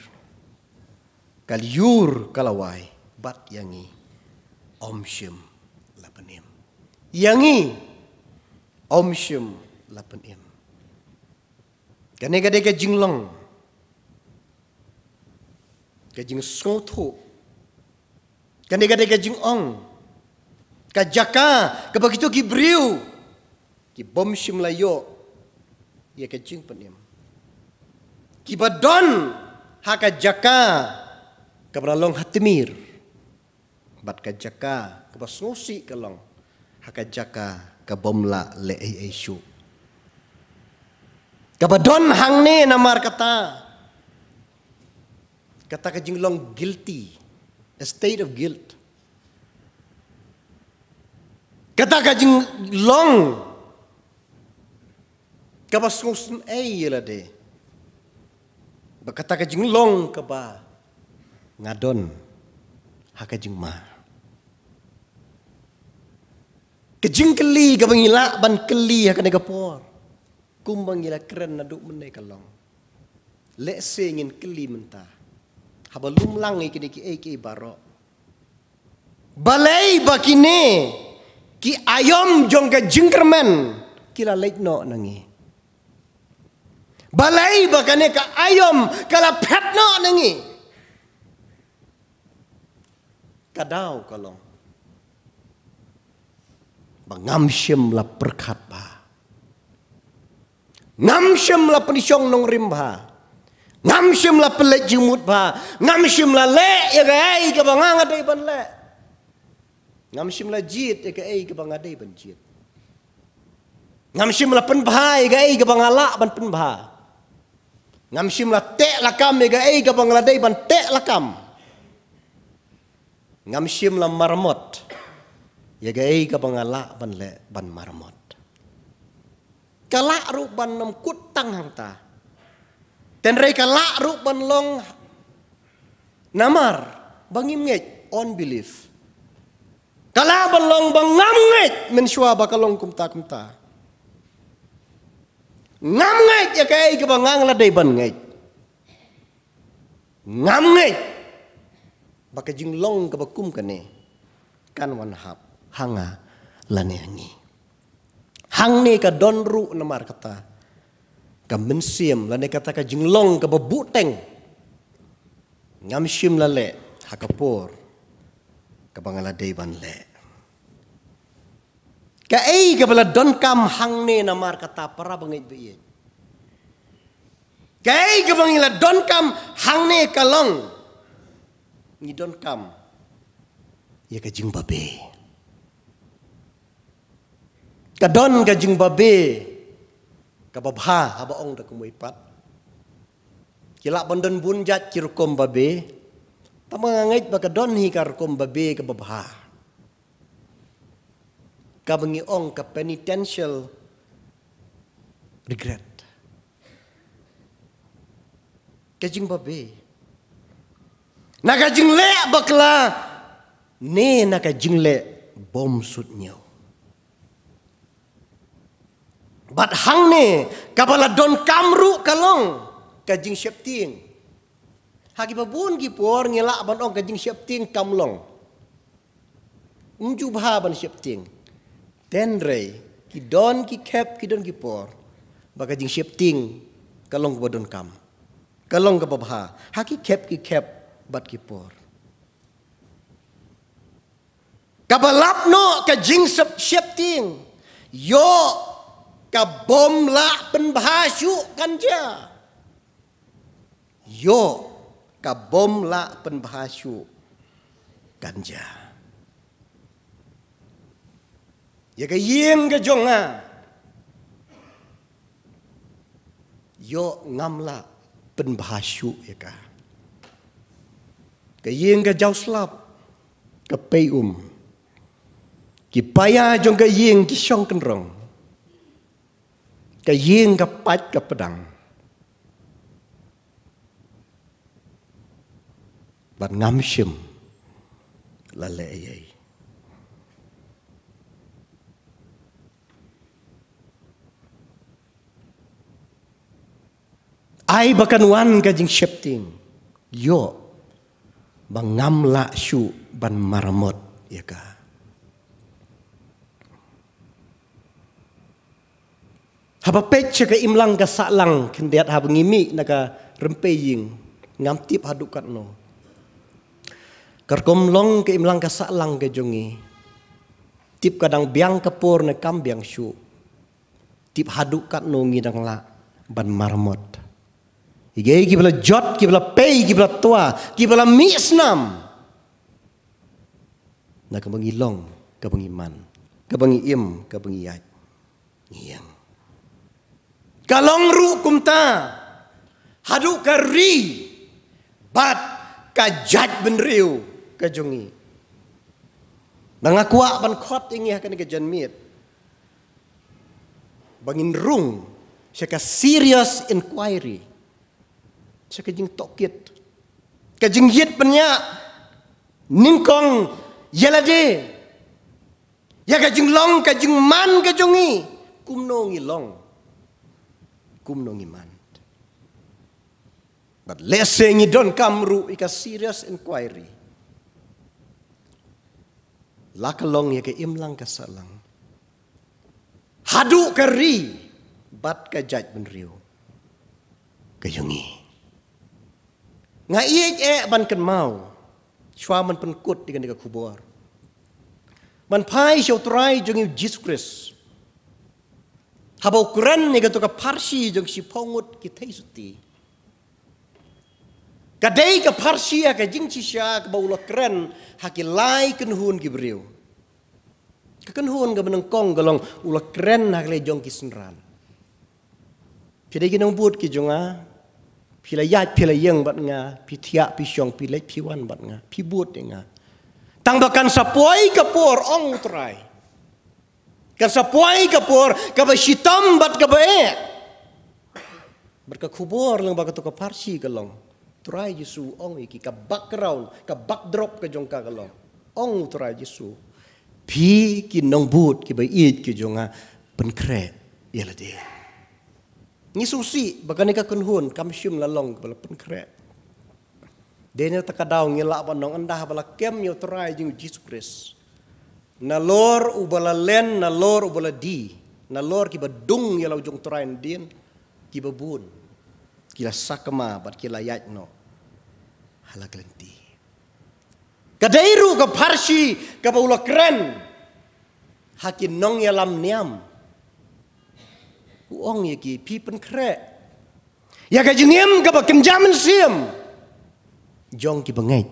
kaliur kalawai bat yangi om shim lapanim yangi om shim lapanim kane kade ke jinglong ke jing sotho kane kade ke jing ong ka jaka ke begitu ki briu ki bom shim layo ya ke jing panim kibadon haka jaka kabralong hatimir bat ka jaka kabasusi kalong haka jaka kabomla le ai ai shu. Kabadon hang ne namar kata kata ka jinglong guilty a state of guilt. Kata ka jinglong kabasusun ai yela de Berkata ke jing long ke ba ngadon haka jing ma. Ke jing keli ke bangila ban keli haka nega por. Kum bangila keren naduk menai kalong. Lek sengin keli mentah. Haba lum lang iki ki ki baro. Balai bakine ki ayom jong ke jingkermen kila lek no nangi. Balai bakane ka ayom kala petno nengi. Kadau kalong. Bangamsyem la perkat ba. Ngamsyem la penisyong nong rimba. Ngamsyem la pelek jumut ba. Ngamsyem la le ya ga ai ka bangang adai ban le. Ngamsyem la jit ya ga ai ka bangadai ban jit. Ngamsyem la pen ya ga ai ka bangala ban pen ba. Ngam sim la tek lakam mega ei ka bang ladai ban tek lakam. Ngam sim la marmot. Ya ga ei ka bang ala ban le ban marmot. Kala ru ban nam kut tang hang ta. Ten rei kala ru ban long namar bangim ngej on belief. Kala ban long bang ngam ngej men shwa ba kalong kumta kumta. Ngam ngay ya kay ka bangang la day ban ngay. Ngam ngay. Baka jing long ka bakum ka ni. Kan wan hap hanga la ni angi. Hang ni ka don ru na mar kata. Ka mensiam la ni kata ka jing long ka babuteng. Ngam sim la le hakapor. Ka bangala day ban le. Ka ei ka bala don kam hang ne na mar kata para bangit bi ye. Ka ei ka bangila don kam hang ne ka long. Ni don kam. Ye ka jing babe. Ka don ka jing babe. Ka babha haba ong da kumui pat. Kila bandon bunjat kirukom babe. Tamangangait ba ka don hi ka rukom babe ka babha ka bengi ong ka penitential regret. Kajing babe. Nakajing le bakla. Ne nakajing le bom sut nyaw. Bat hang ne kabala don kamru kalong kajing syepting. Hagi babun gi por ngelak ban ong kajing syepting kamlong. Unju bah ban syepting. Tenre ki don ki kep ki don ki por baka jing ting kalong ko don kam kalong ka babha ha ki kep ki kep bat kipor. Kabalap no ka jing sep siap ting. Yo ka bom la pen bahasyu kanja. Yo ka bom la pen bahasyu kanja. Ya ka yeng ka jonga. Yo ngamla pen bahasyu ya ka. Ka yeng ka jau slap. Ka pei um. Ki paya jong ka yeng ki syong kenrong. Ka yeng ka pat ka pedang. Ban ngam shim. La le ayai. Ai bakan wan ka jing shepting. Yo. Bang ngam la shu ban maramot ya ka. Haba pet ka imlang ka salang kendiat haba ngimi na ka rempe ying ngam tip hadukat no. Kerkom long ke imlang ka salang ke jongi. Tip kadang biang kapur na kambiang shu. Tip hadukat no ngidang la ban maramot. Ige ki bela jot, ki bela pay, ki bela tua, ki bela mi snam. Na ka bangi long, ka bangi man, ka bangi im, ka bangi yat. Ngiyang. Kalong ru kumta, hadu ka ri, bat ka jat ben riu, ka jongi. Nangakwa ban khot ingi hakan ka janmit. Bangin rung, ka serious inquiry. Saya kajing tokit. Kajing yit penya. Ningkong yelade. Ya kajing long kajing man kajongi. Kumno ngi long. Kumno ngi man. But lese ngi don kamru ika serious inquiry. Lakalong ya ke imlang kasalang. Hadu kari. Bat ka jaj benriu. Kajungi. Nga iik e ban kan mau. Shwa man pen kut dengan dengan kubur. Man pai shau trai jong Jesus Christ. Habau kuran ni ka parsi jong si pongut ki thai suti. Kadai ka parsi ka jing chi sha ka bau lo kren ha ki lai kan hun ki briu. Ka kan hun ka menang kong galong ulo kren ha le jong ki senran. Pidai ki nong but ki jonga พี่ละยาดพี่ละยังบัดงาพี่เทียพี่ชงพี่เล็กพี่วันบัดงาพี่บูดเองาตั้งบักันสปอยกับปวรองตรายกันสปอยกับปวรกับชิตมบัดกับเอบัดกับคูบอร์ลงบักตุกับพาร์ชีกันลงตรายยิสูองอีกกับบักกราวน์กับบักดรอปกับจงกกันลงองตรายยิสูพี่กินนองบูดกิบอีดกิจงาเป็นแคร์ยาละเดีย Ni susi bagan ka kunhun kam syum lalong bala pun kre. Dene ta kadaw ngi la banong andah bala kem yo trai jing Jesus Christ. Na lor u bala len na lor u bala di. Na lor ki badung ya lau jong trai din ki babun. Ki la sakama bat ki la yat no. Halak lenti. Kadairu ka parsi ka baula kren. Hakin nong ya lam niam. Uang ya ki pi pen kre. Ya ka jengem ka ba kem jaman sim. Jong ki bengai.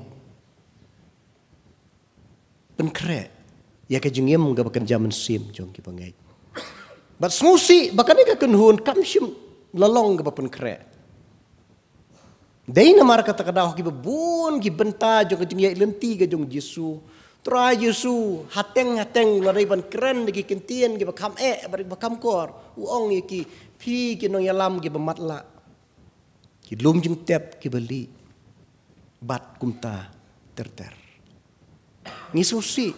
Pen kre. Ya ka jengem ka ba kem jaman sim jong ki bengai. Bat smusi bakan ka kun hun kam sim lalong ka ba pen kre. Dai na mar kata kada ki bun ki benta jong ka jengya lenti ka jong Yesu. Tra Yesu hateng hateng larai ban keren ki kentien ki bakam e bari bakam kor. Uong ki pi ki nong yalam ki bamatla ki lum jing tep ki beli bat kumta ter ter. Ni susi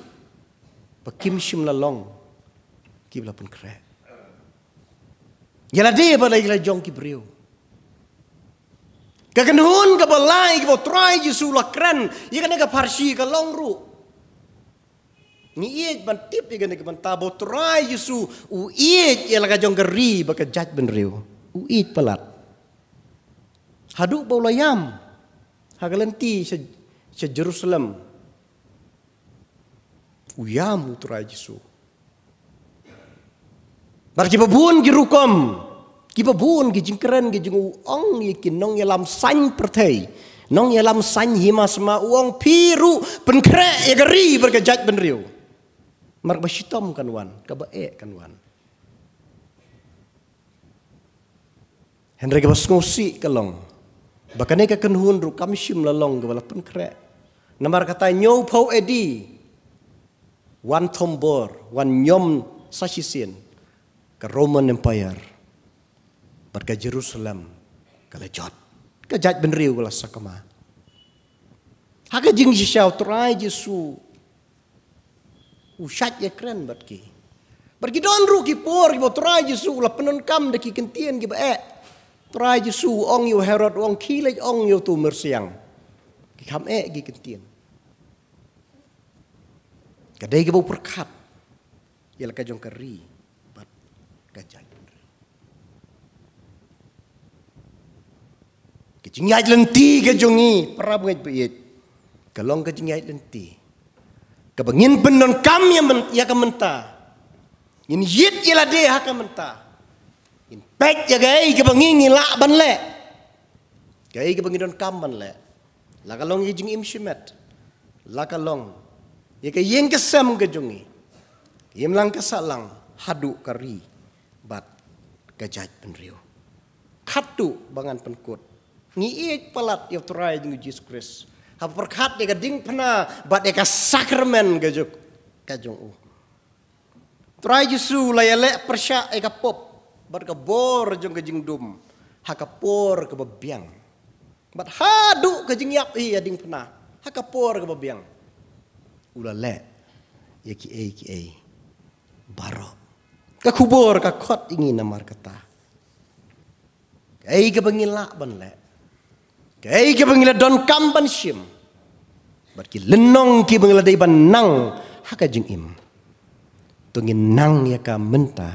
pakim shim la long ki bla pun kre. Yala de ba la yala jong ki brio kagenhun ka balai ki bo try Yesu la kren yika ne ka parsi ka long ru ni iet ban tip ikan ikan ban tabo try Yesu u iet ia laga jong geri baka judge ben riu u iet pelat hadu bau layam Hagalenti se se Jerusalem. Uyam uturai Yesu. Bar ki babun ki rukom. Ki babun ki jingkeren ki jingu ong ye ki nong ye lam perthei. Nong ye lam san hima sama uang piru penkre ye geri berkejat benriu. Mar ba shitom kan wan, ka ba e kan wan. Henry ka basngosi kalong. Bakane ka kenhun ru kam shim lalong ka bala penkre. Namar kata nyo pau edi. Wan tombor, wan nyom sashisin ke Roman Empire. Berka Jerusalem ke lejot. Ke benriu ke sakama. Haka jing sisau terai Jesu. Ushat ya keren berki. Berki don ru ki por ki terai Jesu la penon kam de ki kentien ki bae. Terai Jesu ong yu Herod ong kilej ong yu tu mersiang. Ki kam e ki kentien. Kadai ke bau perkat. Ialah kajong keri. Bat kajai. Kajing yai lenti kajong ni. Perab ngaj bayit. Kalong kajing yai Kabangin benon kam yang men, ya kamenta. In yit ialah dia hak kamenta. In pek ya gai kabangin ngila ban le. Gai kabangin don kam ban le. La kalong yijing im shimet. La kalong Ya ke yang kesam ke jungi. Yang lang kesalang hadu kari bat kejat penriu. Katu bangan penkut. Ngiik pelat ya terai dengan Jesus Christ. Apa perkat dia ding pena bat dia sakramen ke juk kajung u. Terai Yesu la ya le persya eka pop bat ke bor jung jing dum. Hakapor ke bebiang. Bat hadu ke jing yap iya ding pena. Hakapor ke bebiang ula le ya ki e ki e baro ka kubur ka khot ingi namar kata kai ka bangila ban le kai ka bangila don kam ban shim bar ki lenong ki bangila dai ban nang haka jing im tungin nang ya ka menta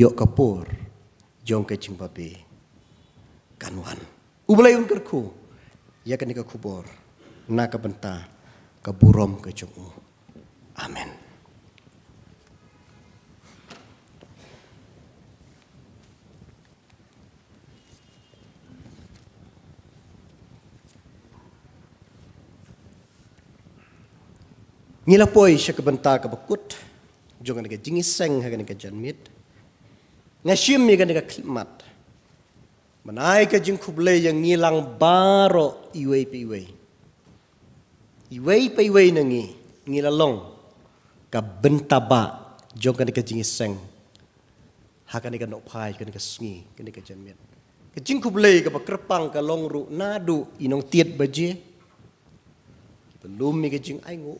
yo kapur jong ke jing babe kanwan ublai un kerku ya kan ka kubur na ka benta ke burom ke cungu. Amin. Nila poi siya kabanta ka bakut. Ka jingiseng ha ka janmit. Nga siyem mi ka klimat. Manay ka jing kublay yang ngilang baro iway pa iway. Iwei pa iwei nangi ngilalong ka bentaba jong kan ka jingiseng ha kan ka nopai kan ka sngi kan ka janmet ka jing kublei ka kerpang ka longru nadu inong tiet baje belum mi ka jing aingu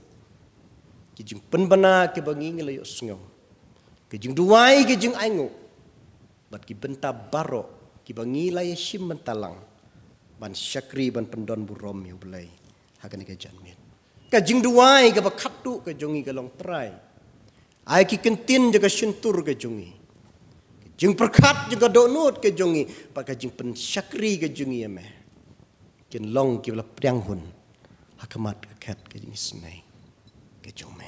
ki jing penbana ke bangi ngelayo sngo ki jing duai ki jing aingu bat ki benta baro ki bangi la yeshim mentalang. Ban syakri ban pendon burom yu belai. Ha kan ka janmet ka jing duai ka bakatu ka jongi ka long trai ai ki kentin jaga shintur ka jongi. Jing perkat jaga donut ka jongi. Pa ka jing pen syakri ka jongi ame kin long ki la priang hun hakamat ka kat ka jing snai ka jome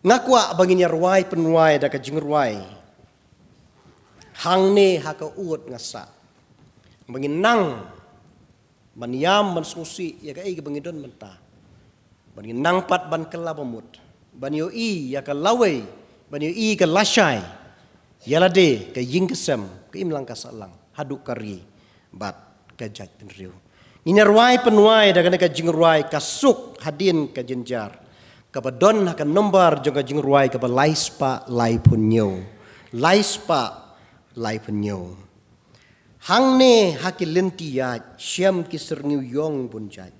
ngakwa banginya ruai penruai da ka jing ruai. Hang ne ha ka uot ngasa. Bangin nang ban yam ban susi ya ka igi bangidon menta ban nang pat ban kala pamut ban yo i ya ka lawe ban yo i ka lashai. Ya la de ka ying kesem ka imlang ka salang hadu kari bat ka jat penriu Ina ruai penuai daga ka jing ruai ka suk hadin ka jenjar ka badon ka nombar jong ka jing ruai ka ba laispa lai punyo laispa lai punyo hang ne haki lenti ya siam ki serniu yong pun jai.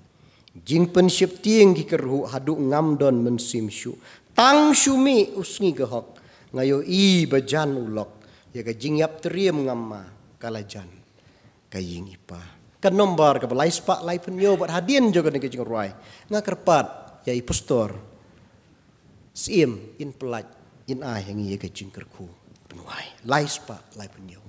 Jing pen sip tieng ki kerhu hadu ngam don men sim shu. Tang shumi usngi ke hok ngayo i bajan ulok. Ya ka jing yap triem ngamma kalajan ka ying ipa. Ka nombar ka balai spa lai pen yo bat hadien jo ka jing ruai. Nga kerpat ya สิมอินปลัดอินอายอย่างนี้ก็จึงกระคูเป็นไวไล่สปะไล่เป็นยว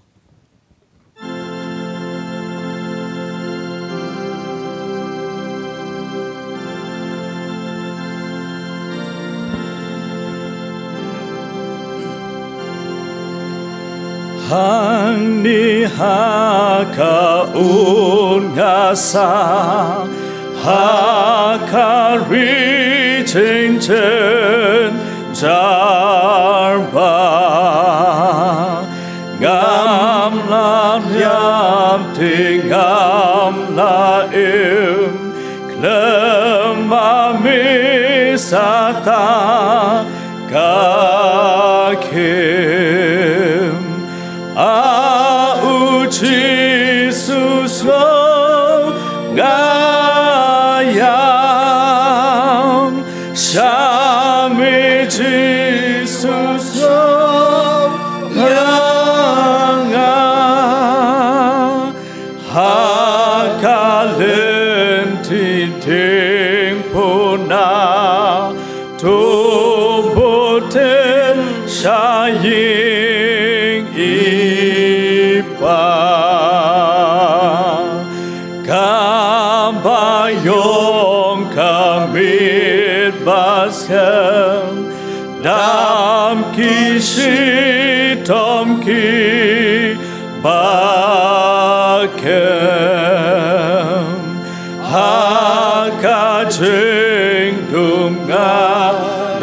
Hang ni ha ka un ga sa ha ka ri chen jar ba ki shi tom ki bakem Ha ka ching dum nga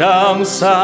dang sa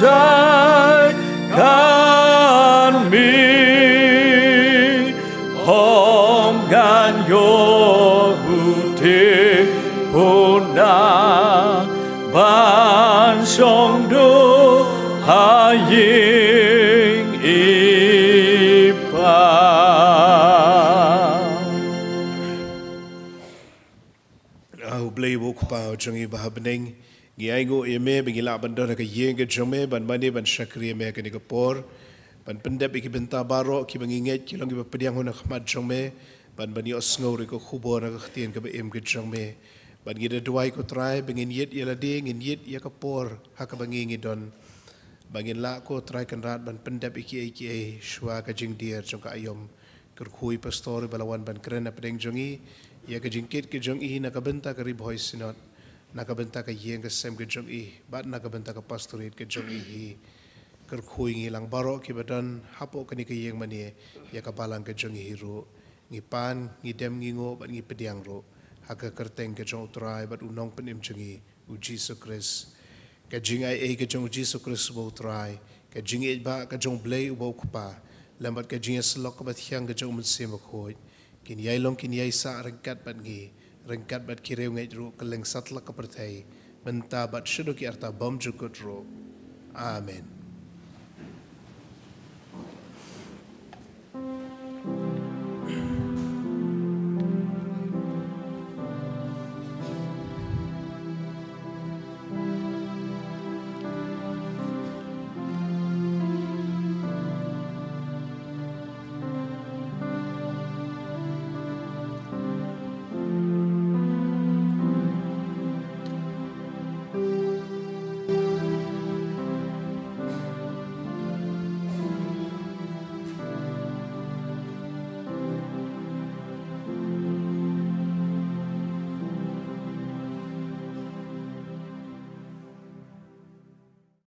trái can mi hom gan yo bu te ban song do ha ying i pa au blei wo khpa changi ba habning ngi ai go eme bingi la ban dor ka yeng ke jome ban mani ban shakri me ka ni ko por. Ban pendep iki benta baro ki bangi nget ki longi pediang hona khmat jome ban bani osngo ri ko khubo na ka tien ka ba em ke jome ban ngi de duai ko trai bingin yet yela de ngin yet ya ka por ha ngi don. Bangin la ko trai kan rat ban pendep iki iki e shwa ka jing dier jong ka ayom. Ker khui pastor balawan ban kren na pedeng jongi ya ka jingkit ke jong i na ka benta rib hoi sinot nakabenta ka yeng ka sem ke jong i bat nakabenta ka pastorate ke jong i hi ker khui lang baro ki badan hapo kani ka yeng mani ya ka palang ke jong i ro ngi pan ngi dem ngi ngo bat ngi pediang ro haka kerteng ke jong utrai bat unong penim jengi u Jesus Christ ka jingai e ke jong Jesus Christ bo utrai. Ka jingai ba ka jong u bo kupa. Lambat ka jingai slok bat hyang ke jong mun khoi kin yai long kin yai sa rengkat bat ngi rengkat bat kireu ngai ru keleng satla ka pertai menta bat shudu arta bom jukut ro amen